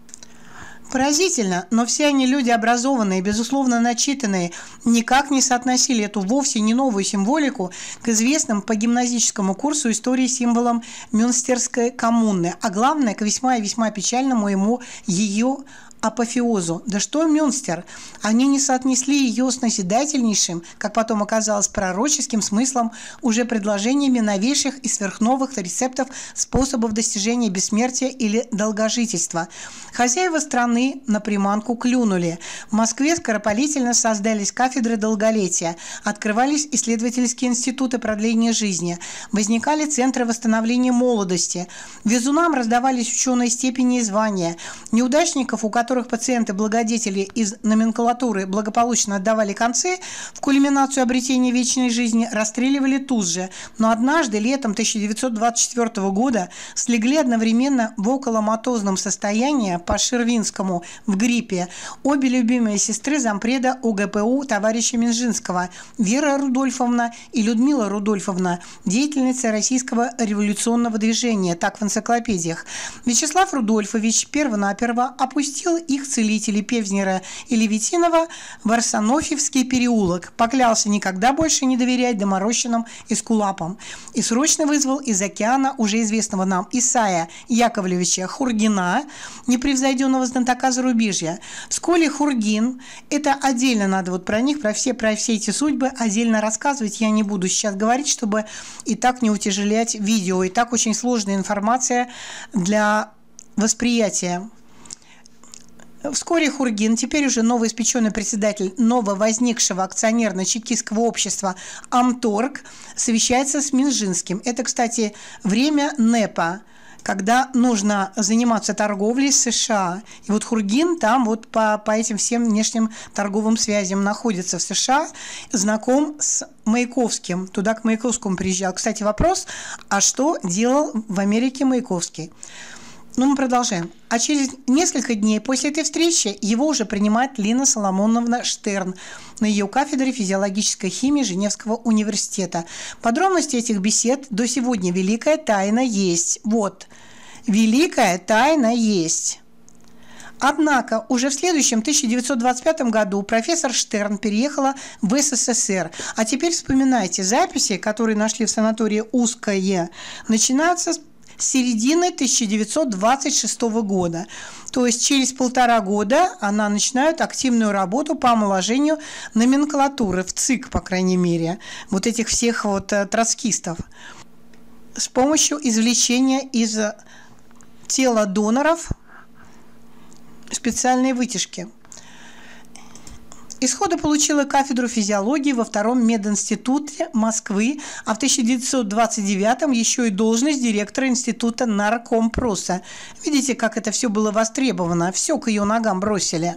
Поразительно, но все они люди образованные, безусловно начитанные, никак не соотносили эту вовсе не новую символику к известным по гимназическому курсу истории символам Мюнстерской коммуны, а главное, к весьма и весьма печальному ему ее апофеозу. Да что Мюнстер? Они не соотнесли ее с назидательнейшим, как потом оказалось, пророческим смыслом уже предложениями новейших и сверхновых рецептов способов достижения бессмертия или долгожительства. Хозяева страны на приманку клюнули. В Москве скоропалительно создались кафедры долголетия, открывались исследовательские институты продления жизни, возникали центры восстановления молодости. Везунам раздавались ученые степени и звания. Неудачников, у которых которых пациенты-благодетели из номенклатуры благополучно отдавали концы, в кульминацию обретения вечной жизни расстреливали тут же. Но однажды, летом 1924 года, слегли одновременно в околоматозном состоянии по Шервинскому в гриппе обе любимые сестры зампреда УГПУ товарища Минжинского Вера Рудольфовна и Людмила Рудольфовна, деятельница российского революционного движения, так в энциклопедиях. Вячеслав Рудольфович перво-наперво опустил их целители Певзнера и Левитинова в Арсенофьевский переулок, поклялся никогда больше не доверять доморощенным эскулапам и срочно вызвал из океана уже известного нам Исая Яковлевича Хургина, непревзойденного знатока зарубежья. Вскоре Хургин, это отдельно надо вот про них, про все, про все эти судьбы отдельно рассказывать я не буду сейчас говорить, чтобы и так не утяжелять видео. И так очень сложная информация для восприятия. Вскоре Хургин, теперь уже новоиспеченный председатель нововозникшего акционерно-чекистского общества «Амторг», совещается с Минжинским. Это, кстати, время НЭПа, когда нужно заниматься торговлей с США. И вот Хургин там вот по, по этим всем внешним торговым связям находится в США, знаком с Маяковским. Туда к Маяковскому приезжал. Кстати, вопрос, а что делал в Америке Маяковский? Ну, мы продолжаем. А через несколько дней после этой встречи его уже принимает Лина Соломоновна Штерн на ее кафедре физиологической химии Женевского университета. Подробности этих бесед до сегодня великая тайна есть. Вот, великая тайна есть. Однако уже в следующем 1925 году профессор Штерн переехала в СССР. А теперь вспоминайте, записи, которые нашли в санатории «Узкое», начинаются с середины 1926 года. То есть через полтора года она начинает активную работу по омоложению номенклатуры в ЦИК, по крайней мере, вот этих всех вот э, троцкистов с помощью извлечения из тела доноров специальной вытяжки – Исхода получила кафедру физиологии во втором мединституте Москвы, а в 1929-м еще и должность директора института наркомпроса. Видите, как это все было востребовано, все к ее ногам бросили.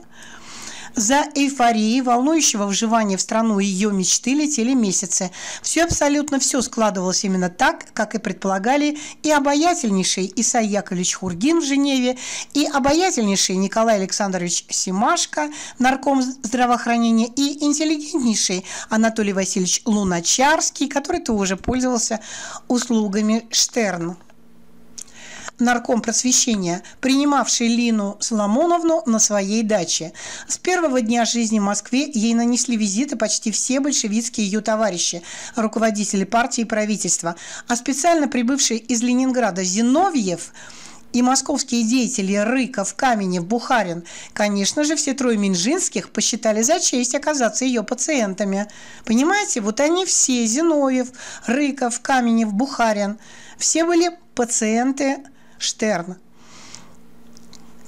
За эйфорией волнующего вживания в страну ее мечты летели месяцы. Все абсолютно все складывалось именно так, как и предполагали и обаятельнейший Исай Яковлевич Хургин в Женеве, и обаятельнейший Николай Александрович Симашко, нарком здравоохранения, и интеллигентнейший Анатолий Васильевич Луначарский, который тоже пользовался услугами Штерна нарком просвещения, принимавший Лину Соломоновну на своей даче. С первого дня жизни в Москве ей нанесли визиты почти все большевистские ее товарищи, руководители партии и правительства, а специально прибывший из Ленинграда Зиновьев и московские деятели Рыков, Каменев, Бухарин, конечно же, все трое Минжинских посчитали за честь оказаться ее пациентами. Понимаете, вот они все, Зиновьев, Рыков, Каменев, Бухарин, все были пациенты Штерн.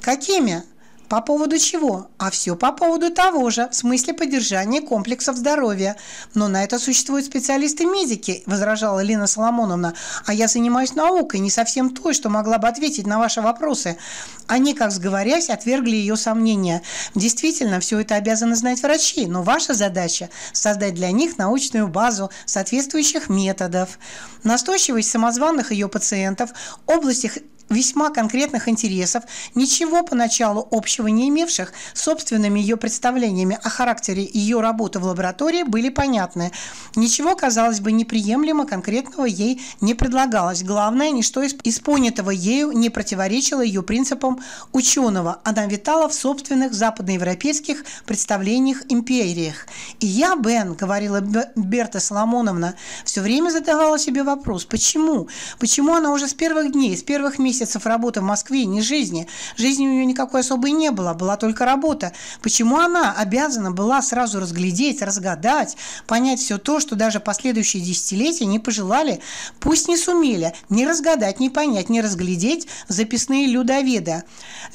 Какими? По поводу чего? А все по поводу того же, в смысле поддержания комплексов здоровья. Но на это существуют специалисты-медики, возражала Лина Соломоновна. А я занимаюсь наукой, не совсем той, что могла бы ответить на ваши вопросы. Они, как сговорясь, отвергли ее сомнения. Действительно, все это обязаны знать врачи, но ваша задача – создать для них научную базу соответствующих методов. Настойчивость самозванных ее пациентов, область их весьма конкретных интересов, ничего поначалу общего не имевших, собственными ее представлениями о характере ее работы в лаборатории были понятны. Ничего, казалось бы, неприемлемо конкретного ей не предлагалось. Главное, ничто из понятого ею не противоречило ее принципам ученого. Она витала в собственных западноевропейских представлениях империях. И я, Бен, говорила Берта Соломоновна, все время задавала себе вопрос, почему? Почему она уже с первых дней, с первых месяцев месяцев работы в Москве, не жизни. Жизни у нее никакой особой не было, была только работа. Почему она обязана была сразу разглядеть, разгадать, понять все то, что даже последующие десятилетия не пожелали, пусть не сумели ни разгадать, ни понять, ни разглядеть записные людоведы,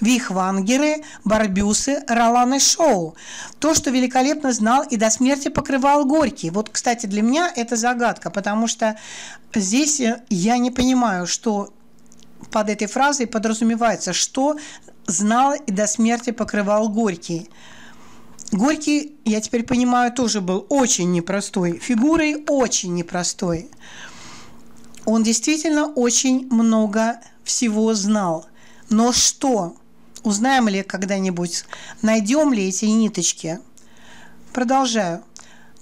вихвангеры, барбюсы, Роланы Шоу. То, что великолепно знал и до смерти покрывал Горький. Вот, кстати, для меня это загадка, потому что здесь я не понимаю, что под этой фразой подразумевается, что знал и до смерти покрывал Горький. Горький, я теперь понимаю, тоже был очень непростой, фигурой очень непростой. Он действительно очень много всего знал. Но что? Узнаем ли когда-нибудь? Найдем ли эти ниточки? Продолжаю.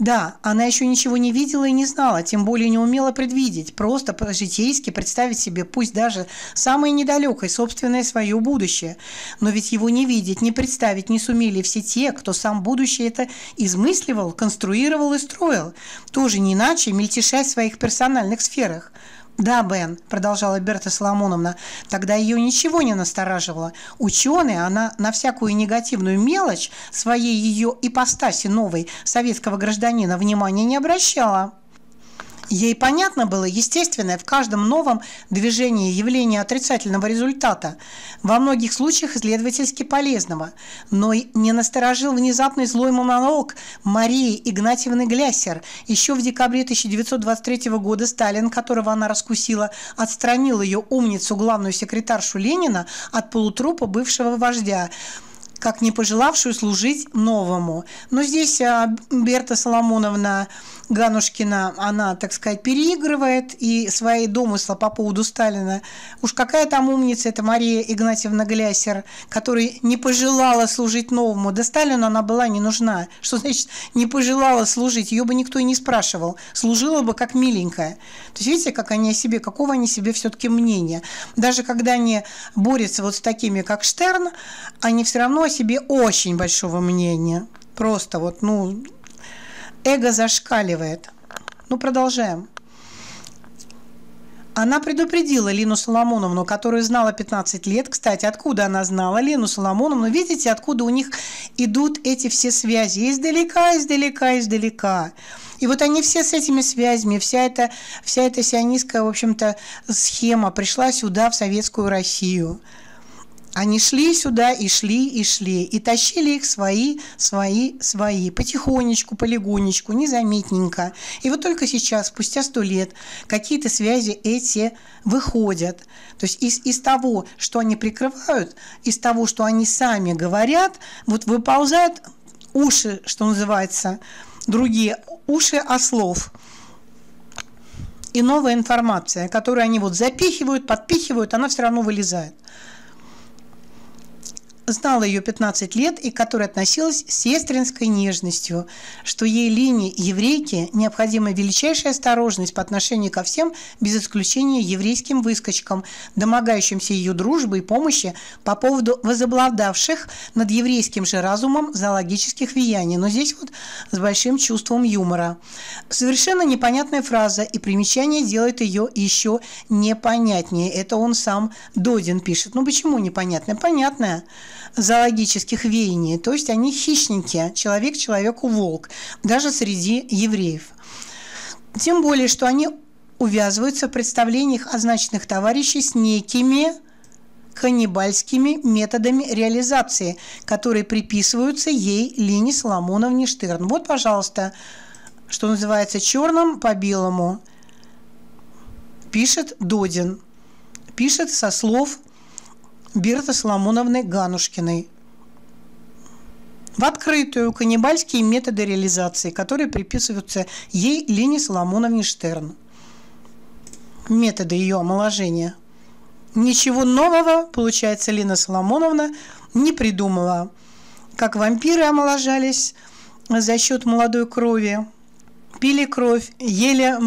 Да, она еще ничего не видела и не знала, тем более не умела предвидеть, просто по-житейски представить себе, пусть даже самое недалекое, собственное свое будущее. Но ведь его не видеть, не представить не сумели все те, кто сам будущее это измысливал, конструировал и строил, тоже не иначе мельтешать в своих персональных сферах. «Да, Бен», – продолжала Берта Соломоновна, – «тогда ее ничего не настораживало. Ученые, она на всякую негативную мелочь своей ее ипостаси новой советского гражданина внимания не обращала». Ей понятно было естественное в каждом новом движении явление отрицательного результата, во многих случаях исследовательски полезного, но не насторожил внезапный злой монолог Марии Игнатьевны Гляссер. Еще в декабре 1923 года Сталин, которого она раскусила, отстранил ее умницу, главную секретаршу Ленина, от полутрупа бывшего вождя как не пожелавшую служить новому. Но здесь а, Берта Соломоновна Ганушкина, она, так сказать, переигрывает и свои домыслы по поводу Сталина. Уж какая там умница, это Мария Игнатьевна Глясер, которая не пожелала служить новому. Да Сталину она была не нужна. Что значит не пожелала служить? Ее бы никто и не спрашивал. Служила бы как миленькая. То есть видите, как они о себе, какого они себе все-таки мнения. Даже когда они борются вот с такими, как Штерн, они все равно о себе очень большого мнения. Просто вот, ну, Эго зашкаливает. Ну, продолжаем. Она предупредила Лину Соломоновну, которую знала 15 лет. Кстати, откуда она знала Лину Соломоновну? Видите, откуда у них идут эти все связи? Издалека, издалека, издалека. И вот они все с этими связями, вся эта, вся эта сионистская, в общем-то, схема пришла сюда, в советскую Россию. Они шли сюда и шли, и шли, и тащили их свои, свои, свои, потихонечку, полигонечку, незаметненько. И вот только сейчас, спустя сто лет, какие-то связи эти выходят. То есть из, из того, что они прикрывают, из того, что они сами говорят, вот выползает уши, что называется, другие уши ослов. И новая информация, которую они вот запихивают, подпихивают, она все равно вылезает знала ее 15 лет и которая относилась с сестринской нежностью, что ей линии еврейки необходима величайшая осторожность по отношению ко всем, без исключения еврейским выскочкам, домогающимся ее дружбы и помощи по поводу возобладавших над еврейским же разумом зоологических влияний. Но здесь вот с большим чувством юмора. Совершенно непонятная фраза, и примечание делает ее еще непонятнее. Это он сам Додин пишет. Ну почему непонятное? Понятное зоологических веяний, то есть они хищники, человек человеку волк, даже среди евреев. Тем более, что они увязываются в представлениях означенных товарищей с некими каннибальскими методами реализации, которые приписываются ей Лине Соломоновне Штерн. Вот, пожалуйста, что называется черным по белому, пишет Додин, пишет со слов Берты Соломоновны Ганушкиной. В открытую каннибальские методы реализации, которые приписываются ей Лене Соломоновне Штерн. Методы ее омоложения. Ничего нового, получается, Лена Соломоновна не придумала. Как вампиры омоложались за счет молодой крови, пили кровь, ели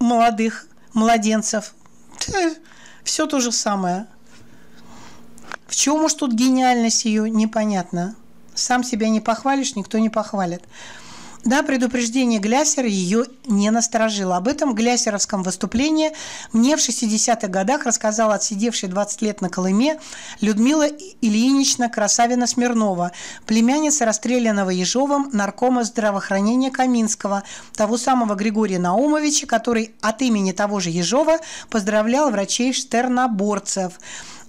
молодых младенцев. Все то же самое – в чем уж тут гениальность ее, непонятно. Сам себя не похвалишь, никто не похвалит. Да, предупреждение Глясера ее не насторожило. Об этом глясеровском выступлении мне в 60-х годах рассказала отсидевшая 20 лет на Колыме Людмила Ильинична Красавина-Смирнова, племянница расстрелянного Ежовым наркома здравоохранения Каминского, того самого Григория Наумовича, который от имени того же Ежова поздравлял врачей штерноборцев.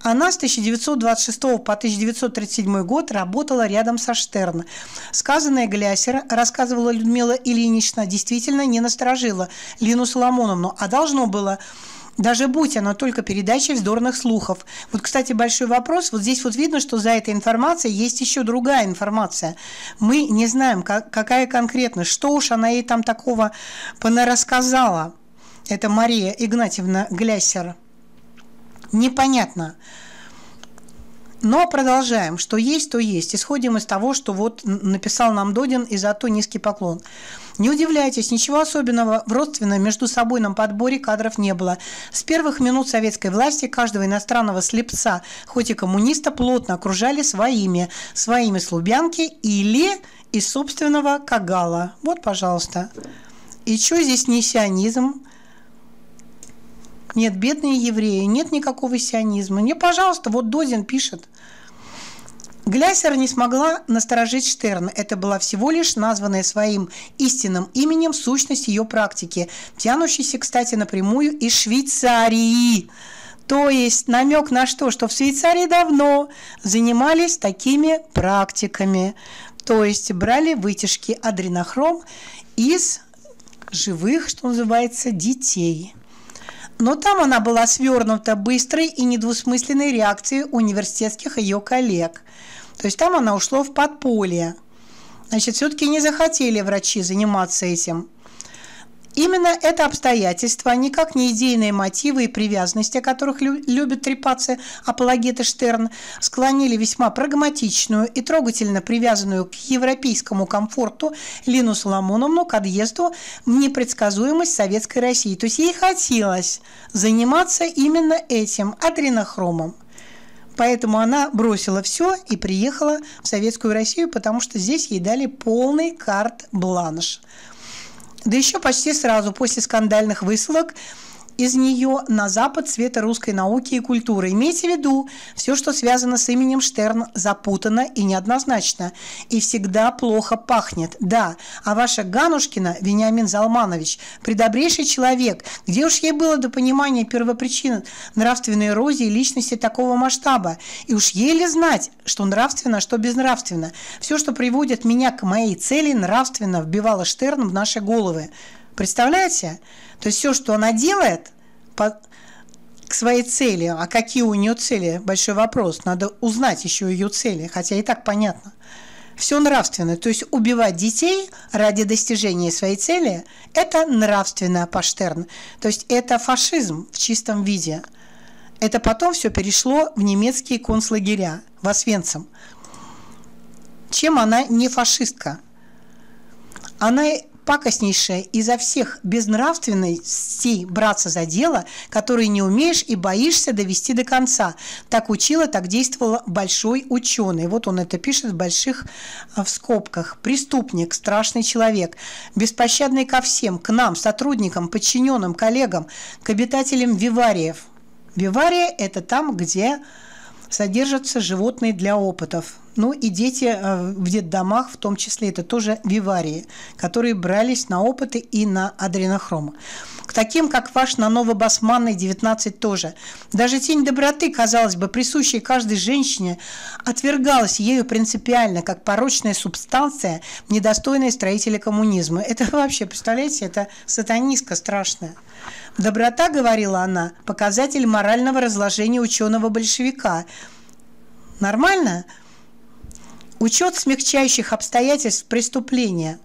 Она с 1926 по 1937 год работала рядом со Штерн. Сказанное Глясера, рассказывала Людмила Ильинична, действительно не насторожила Лину Соломоновну, а должно было даже будь она только передачей вздорных слухов. Вот, кстати, большой вопрос. Вот здесь вот видно, что за этой информацией есть еще другая информация. Мы не знаем, как, какая конкретно, что уж она ей там такого рассказала. Это Мария Игнатьевна Глясер непонятно. Но продолжаем. Что есть, то есть. Исходим из того, что вот написал нам Додин, и за то низкий поклон. Не удивляйтесь, ничего особенного в родственном между собойном подборе кадров не было. С первых минут советской власти каждого иностранного слепца, хоть и коммуниста, плотно окружали своими, своими слубянки или из собственного кагала. Вот, пожалуйста. И что здесь не сионизм? Нет, бедные евреи, нет никакого сионизма. Не, пожалуйста, вот Дозин пишет. Глясер не смогла насторожить Штерн. Это была всего лишь названная своим истинным именем сущность ее практики, тянущейся, кстати, напрямую из Швейцарии. То есть намек на что? Что в Швейцарии давно занимались такими практиками. То есть брали вытяжки адренохром из живых, что называется, детей но там она была свернута быстрой и недвусмысленной реакцией университетских ее коллег. То есть там она ушла в подполье. Значит, все-таки не захотели врачи заниматься этим. Именно это обстоятельство, а никак не идейные мотивы и привязанности, о которых лю любят трепаться апологеты Штерн, склонили весьма прагматичную и трогательно привязанную к европейскому комфорту Лину Соломоновну к отъезду в непредсказуемость Советской России. То есть ей хотелось заниматься именно этим, адренохромом. Поэтому она бросила все и приехала в Советскую Россию, потому что здесь ей дали полный карт-бланш. Да еще почти сразу после скандальных высылок из нее на запад света русской науки и культуры. Имейте в виду, все, что связано с именем Штерн, запутано и неоднозначно, и всегда плохо пахнет. Да, а ваша Ганушкина, Вениамин Залманович, предобрейший человек, где уж ей было до понимания первопричин нравственной эрозии личности такого масштаба, и уж еле знать, что нравственно, что безнравственно. Все, что приводит меня к моей цели, нравственно вбивала Штерн в наши головы. Представляете? То есть все, что она делает по, к своей цели, а какие у нее цели, большой вопрос. Надо узнать еще ее цели, хотя и так понятно. все нравственно. То есть убивать детей ради достижения своей цели – это нравственно по Штерн. То есть это фашизм в чистом виде. Это потом все перешло в немецкие концлагеря, в Освенцим. Чем она не фашистка? Она пакостнейшее изо всех безнравственностей браться за дело, которое не умеешь и боишься довести до конца. Так учила, так действовала большой ученый. Вот он это пишет в больших а, в скобках. Преступник, страшный человек, беспощадный ко всем, к нам, сотрудникам, подчиненным, коллегам, к обитателям вивариев. Вивария – это там, где содержатся животные для опытов. Ну и дети э, в детдомах, в том числе, это тоже виварии, которые брались на опыты и на адренохром. К таким, как ваш на Новобасманной 19 тоже. Даже тень доброты, казалось бы, присущая каждой женщине, отвергалась ею принципиально, как порочная субстанция, недостойная строителя коммунизма. Это вообще, представляете, это сатанистка страшная. Доброта, говорила она, показатель морального разложения ученого-большевика. Нормально? Учет смягчающих обстоятельств преступления.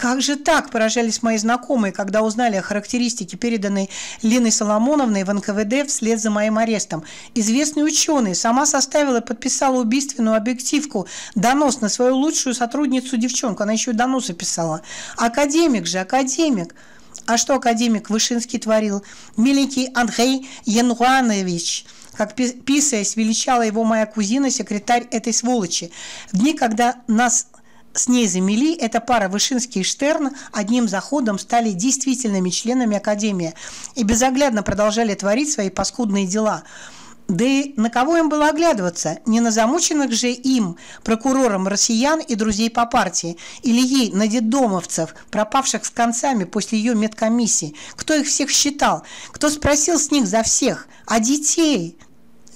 Как же так, поражались мои знакомые, когда узнали о характеристике, переданной Леной Соломоновной в НКВД вслед за моим арестом. Известный ученый сама составила и подписала убийственную объективку, донос на свою лучшую сотрудницу-девчонку. Она еще и доносы писала. Академик же, академик. А что академик Вышинский творил? Миленький Андрей Януанович – как писаясь, величала его моя кузина, секретарь этой сволочи. В дни, когда нас с ней замели, эта пара Вышинский и Штерн одним заходом стали действительными членами Академии и безоглядно продолжали творить свои паскудные дела. Да и на кого им было оглядываться? Не на замученных же им, прокурором россиян и друзей по партии, или ей на детдомовцев, пропавших с концами после ее медкомиссии. Кто их всех считал? Кто спросил с них за всех? А детей?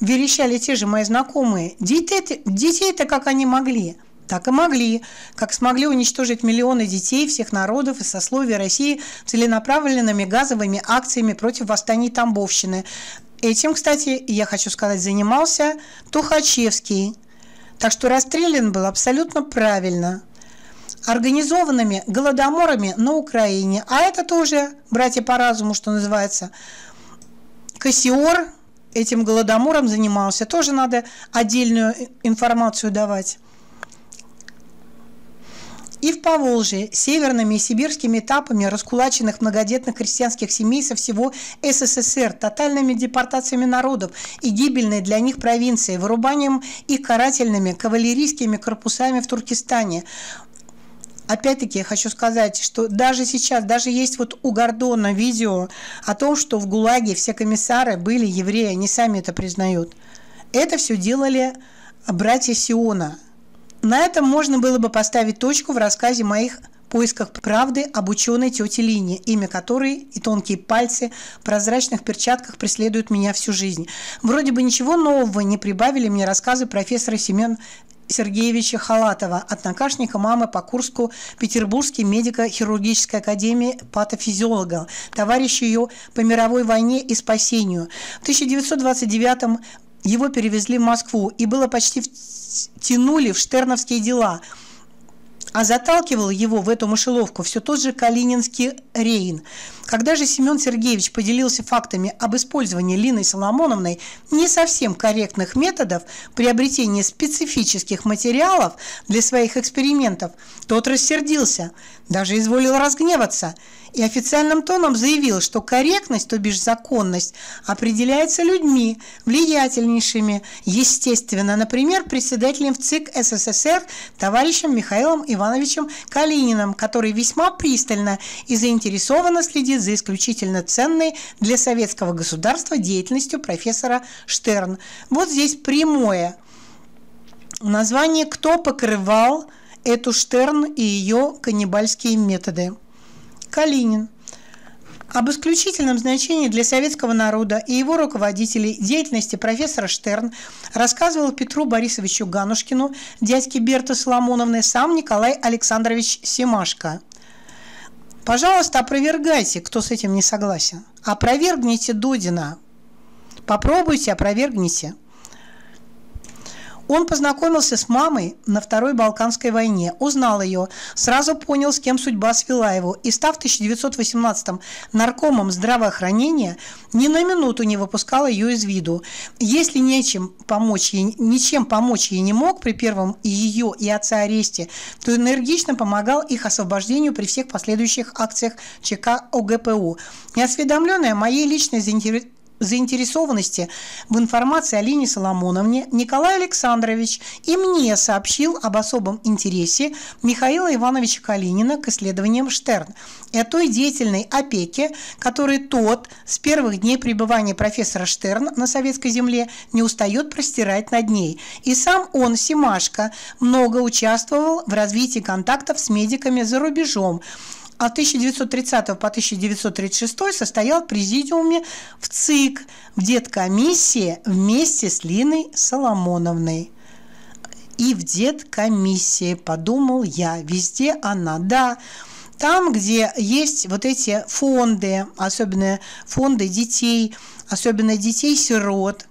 Верещали те же мои знакомые. Детей-то детей как они могли? Так и могли, как смогли уничтожить миллионы детей всех народов и сословий России целенаправленными газовыми акциями против восстаний Тамбовщины. Этим, кстати, я хочу сказать, занимался Тухачевский. Так что расстрелян был абсолютно правильно. Организованными голодоморами на Украине. А это тоже, братья по разуму, что называется, Кассиор этим голодомором занимался. Тоже надо отдельную информацию давать и в Поволжье северными и сибирскими этапами раскулаченных многодетных крестьянских семей со всего СССР, тотальными депортациями народов и гибельной для них провинции, вырубанием их карательными кавалерийскими корпусами в Туркестане. Опять-таки я хочу сказать, что даже сейчас, даже есть вот у Гордона видео о том, что в ГУЛАГе все комиссары были евреи, они сами это признают. Это все делали братья Сиона – на этом можно было бы поставить точку в рассказе моих поисках правды об ученой тете Лине, имя которой и тонкие пальцы в прозрачных перчатках преследуют меня всю жизнь. Вроде бы ничего нового не прибавили мне рассказы профессора Семен Сергеевича Халатова, однокашника мамы по Курску Петербургской медико-хирургической академии патофизиолога, товарища ее по мировой войне и спасению. В 1929 его перевезли в Москву, и было почти тянули в штерновские дела – а заталкивал его в эту мышеловку все тот же Калининский Рейн. Когда же Семен Сергеевич поделился фактами об использовании Линой Соломоновной не совсем корректных методов приобретения специфических материалов для своих экспериментов, тот рассердился, даже изволил разгневаться – и официальным тоном заявил, что корректность, то бишь законность, определяется людьми, влиятельнейшими, естественно, например, председателем в ЦИК СССР товарищем Михаилом Ивановичем Калининым, который весьма пристально и заинтересованно следит за исключительно ценной для советского государства деятельностью профессора Штерн. Вот здесь прямое название «Кто покрывал эту Штерн и ее каннибальские методы». Калинин. Об исключительном значении для советского народа и его руководителей деятельности профессора Штерн рассказывал Петру Борисовичу Ганушкину, дядьке Берты Соломоновны, сам Николай Александрович Семашко. Пожалуйста, опровергайте, кто с этим не согласен. Опровергните Додина. Попробуйте, опровергните. Он познакомился с мамой на Второй Балканской войне, узнал ее, сразу понял, с кем судьба свела его, и, став в 1918-м наркомом здравоохранения, ни на минуту не выпускал ее из виду. Если нечем помочь ей, ничем помочь ей не мог при первом и ее и отца аресте, то энергично помогал их освобождению при всех последующих акциях ЧК ОГПУ. Неосведомленная моей личной заинтересованности заинтересованности в информации Алине Соломоновне Николай Александрович и мне сообщил об особом интересе Михаила Ивановича Калинина к исследованиям Штерн и о той деятельной опеке, которой тот с первых дней пребывания профессора Штерн на советской земле не устает простирать над ней. И сам он, Симашко, много участвовал в развитии контактов с медиками за рубежом, от 1930 по 1936 состоял в президиуме в ЦИК, в деткомиссии вместе с Линой Соломоновной. И в деткомиссии, подумал я, везде она, да, там, где есть вот эти фонды, особенно фонды детей, особенно детей-сирот,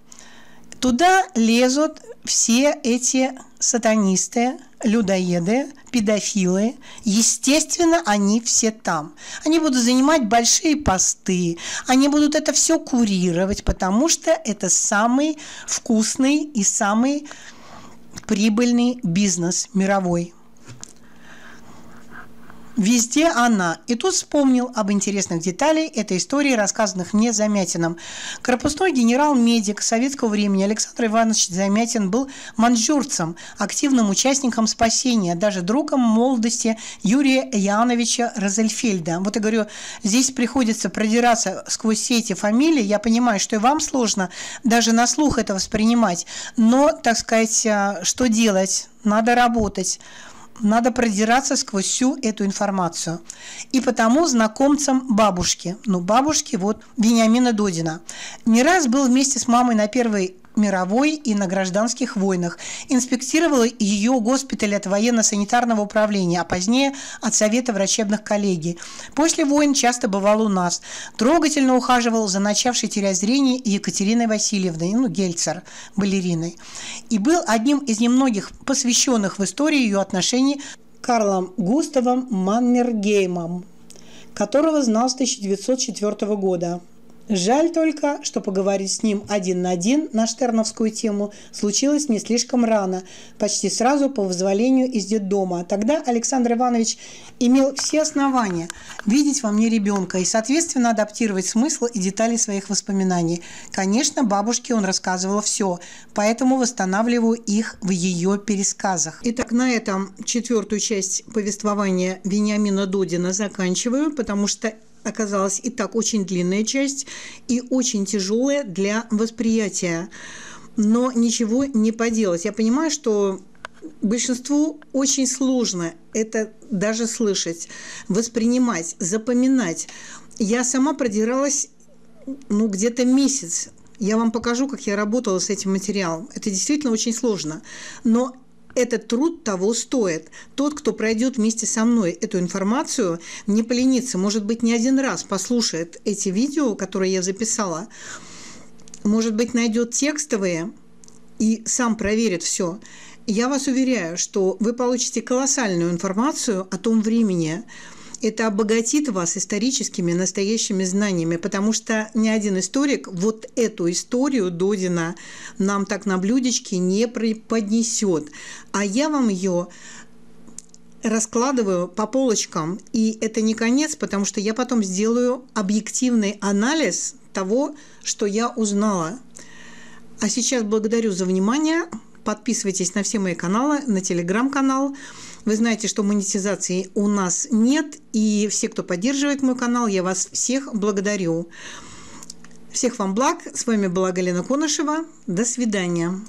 туда лезут все эти сатанисты, людоеды, педофилы, естественно, они все там. Они будут занимать большие посты, они будут это все курировать, потому что это самый вкусный и самый прибыльный бизнес мировой. Везде она. И тут вспомнил об интересных деталях этой истории, рассказанных мне Замятином. Корпусной генерал-медик советского времени Александр Иванович Замятин был манжурцем, активным участником спасения, даже другом молодости Юрия Яновича Розельфельда. Вот я говорю, здесь приходится продираться сквозь все эти фамилии. Я понимаю, что и вам сложно даже на слух это воспринимать. Но, так сказать, а, что делать? Надо работать надо продираться сквозь всю эту информацию. И потому знакомцам бабушки, ну, бабушки вот Вениамина Додина, не раз был вместе с мамой на первой мировой и на гражданских войнах. Инспектировал ее госпиталь от военно-санитарного управления, а позднее от Совета врачебных коллегий. После войн часто бывал у нас. Трогательно ухаживал за начавшей терять зрение Екатериной Васильевной, ну, Гельцер, балериной. И был одним из немногих посвященных в истории ее отношений Карлом Густавом Маннергеймом, которого знал с 1904 года. Жаль только, что поговорить с ним один на один на штерновскую тему случилось не слишком рано, почти сразу по вызволению из детдома. Тогда Александр Иванович имел все основания видеть во мне ребенка и, соответственно, адаптировать смысл и детали своих воспоминаний. Конечно, бабушке он рассказывал все, поэтому восстанавливаю их в ее пересказах. Итак, на этом четвертую часть повествования Вениамина Додина заканчиваю, потому что оказалась и так очень длинная часть и очень тяжелая для восприятия. Но ничего не поделать. Я понимаю, что большинству очень сложно это даже слышать, воспринимать, запоминать. Я сама продиралась ну, где-то месяц. Я вам покажу, как я работала с этим материалом. Это действительно очень сложно. Но этот труд того стоит. Тот, кто пройдет вместе со мной эту информацию, не поленится, может быть, не один раз послушает эти видео, которые я записала, может быть, найдет текстовые и сам проверит все. Я вас уверяю, что вы получите колоссальную информацию о том времени, это обогатит вас историческими настоящими знаниями, потому что ни один историк вот эту историю Додина нам так на блюдечке не преподнесет. А я вам ее раскладываю по полочкам. И это не конец, потому что я потом сделаю объективный анализ того, что я узнала. А сейчас благодарю за внимание. Подписывайтесь на все мои каналы, на телеграм-канал. Вы знаете, что монетизации у нас нет, и все, кто поддерживает мой канал, я вас всех благодарю. Всех вам благ. С вами была Галина Конышева. До свидания.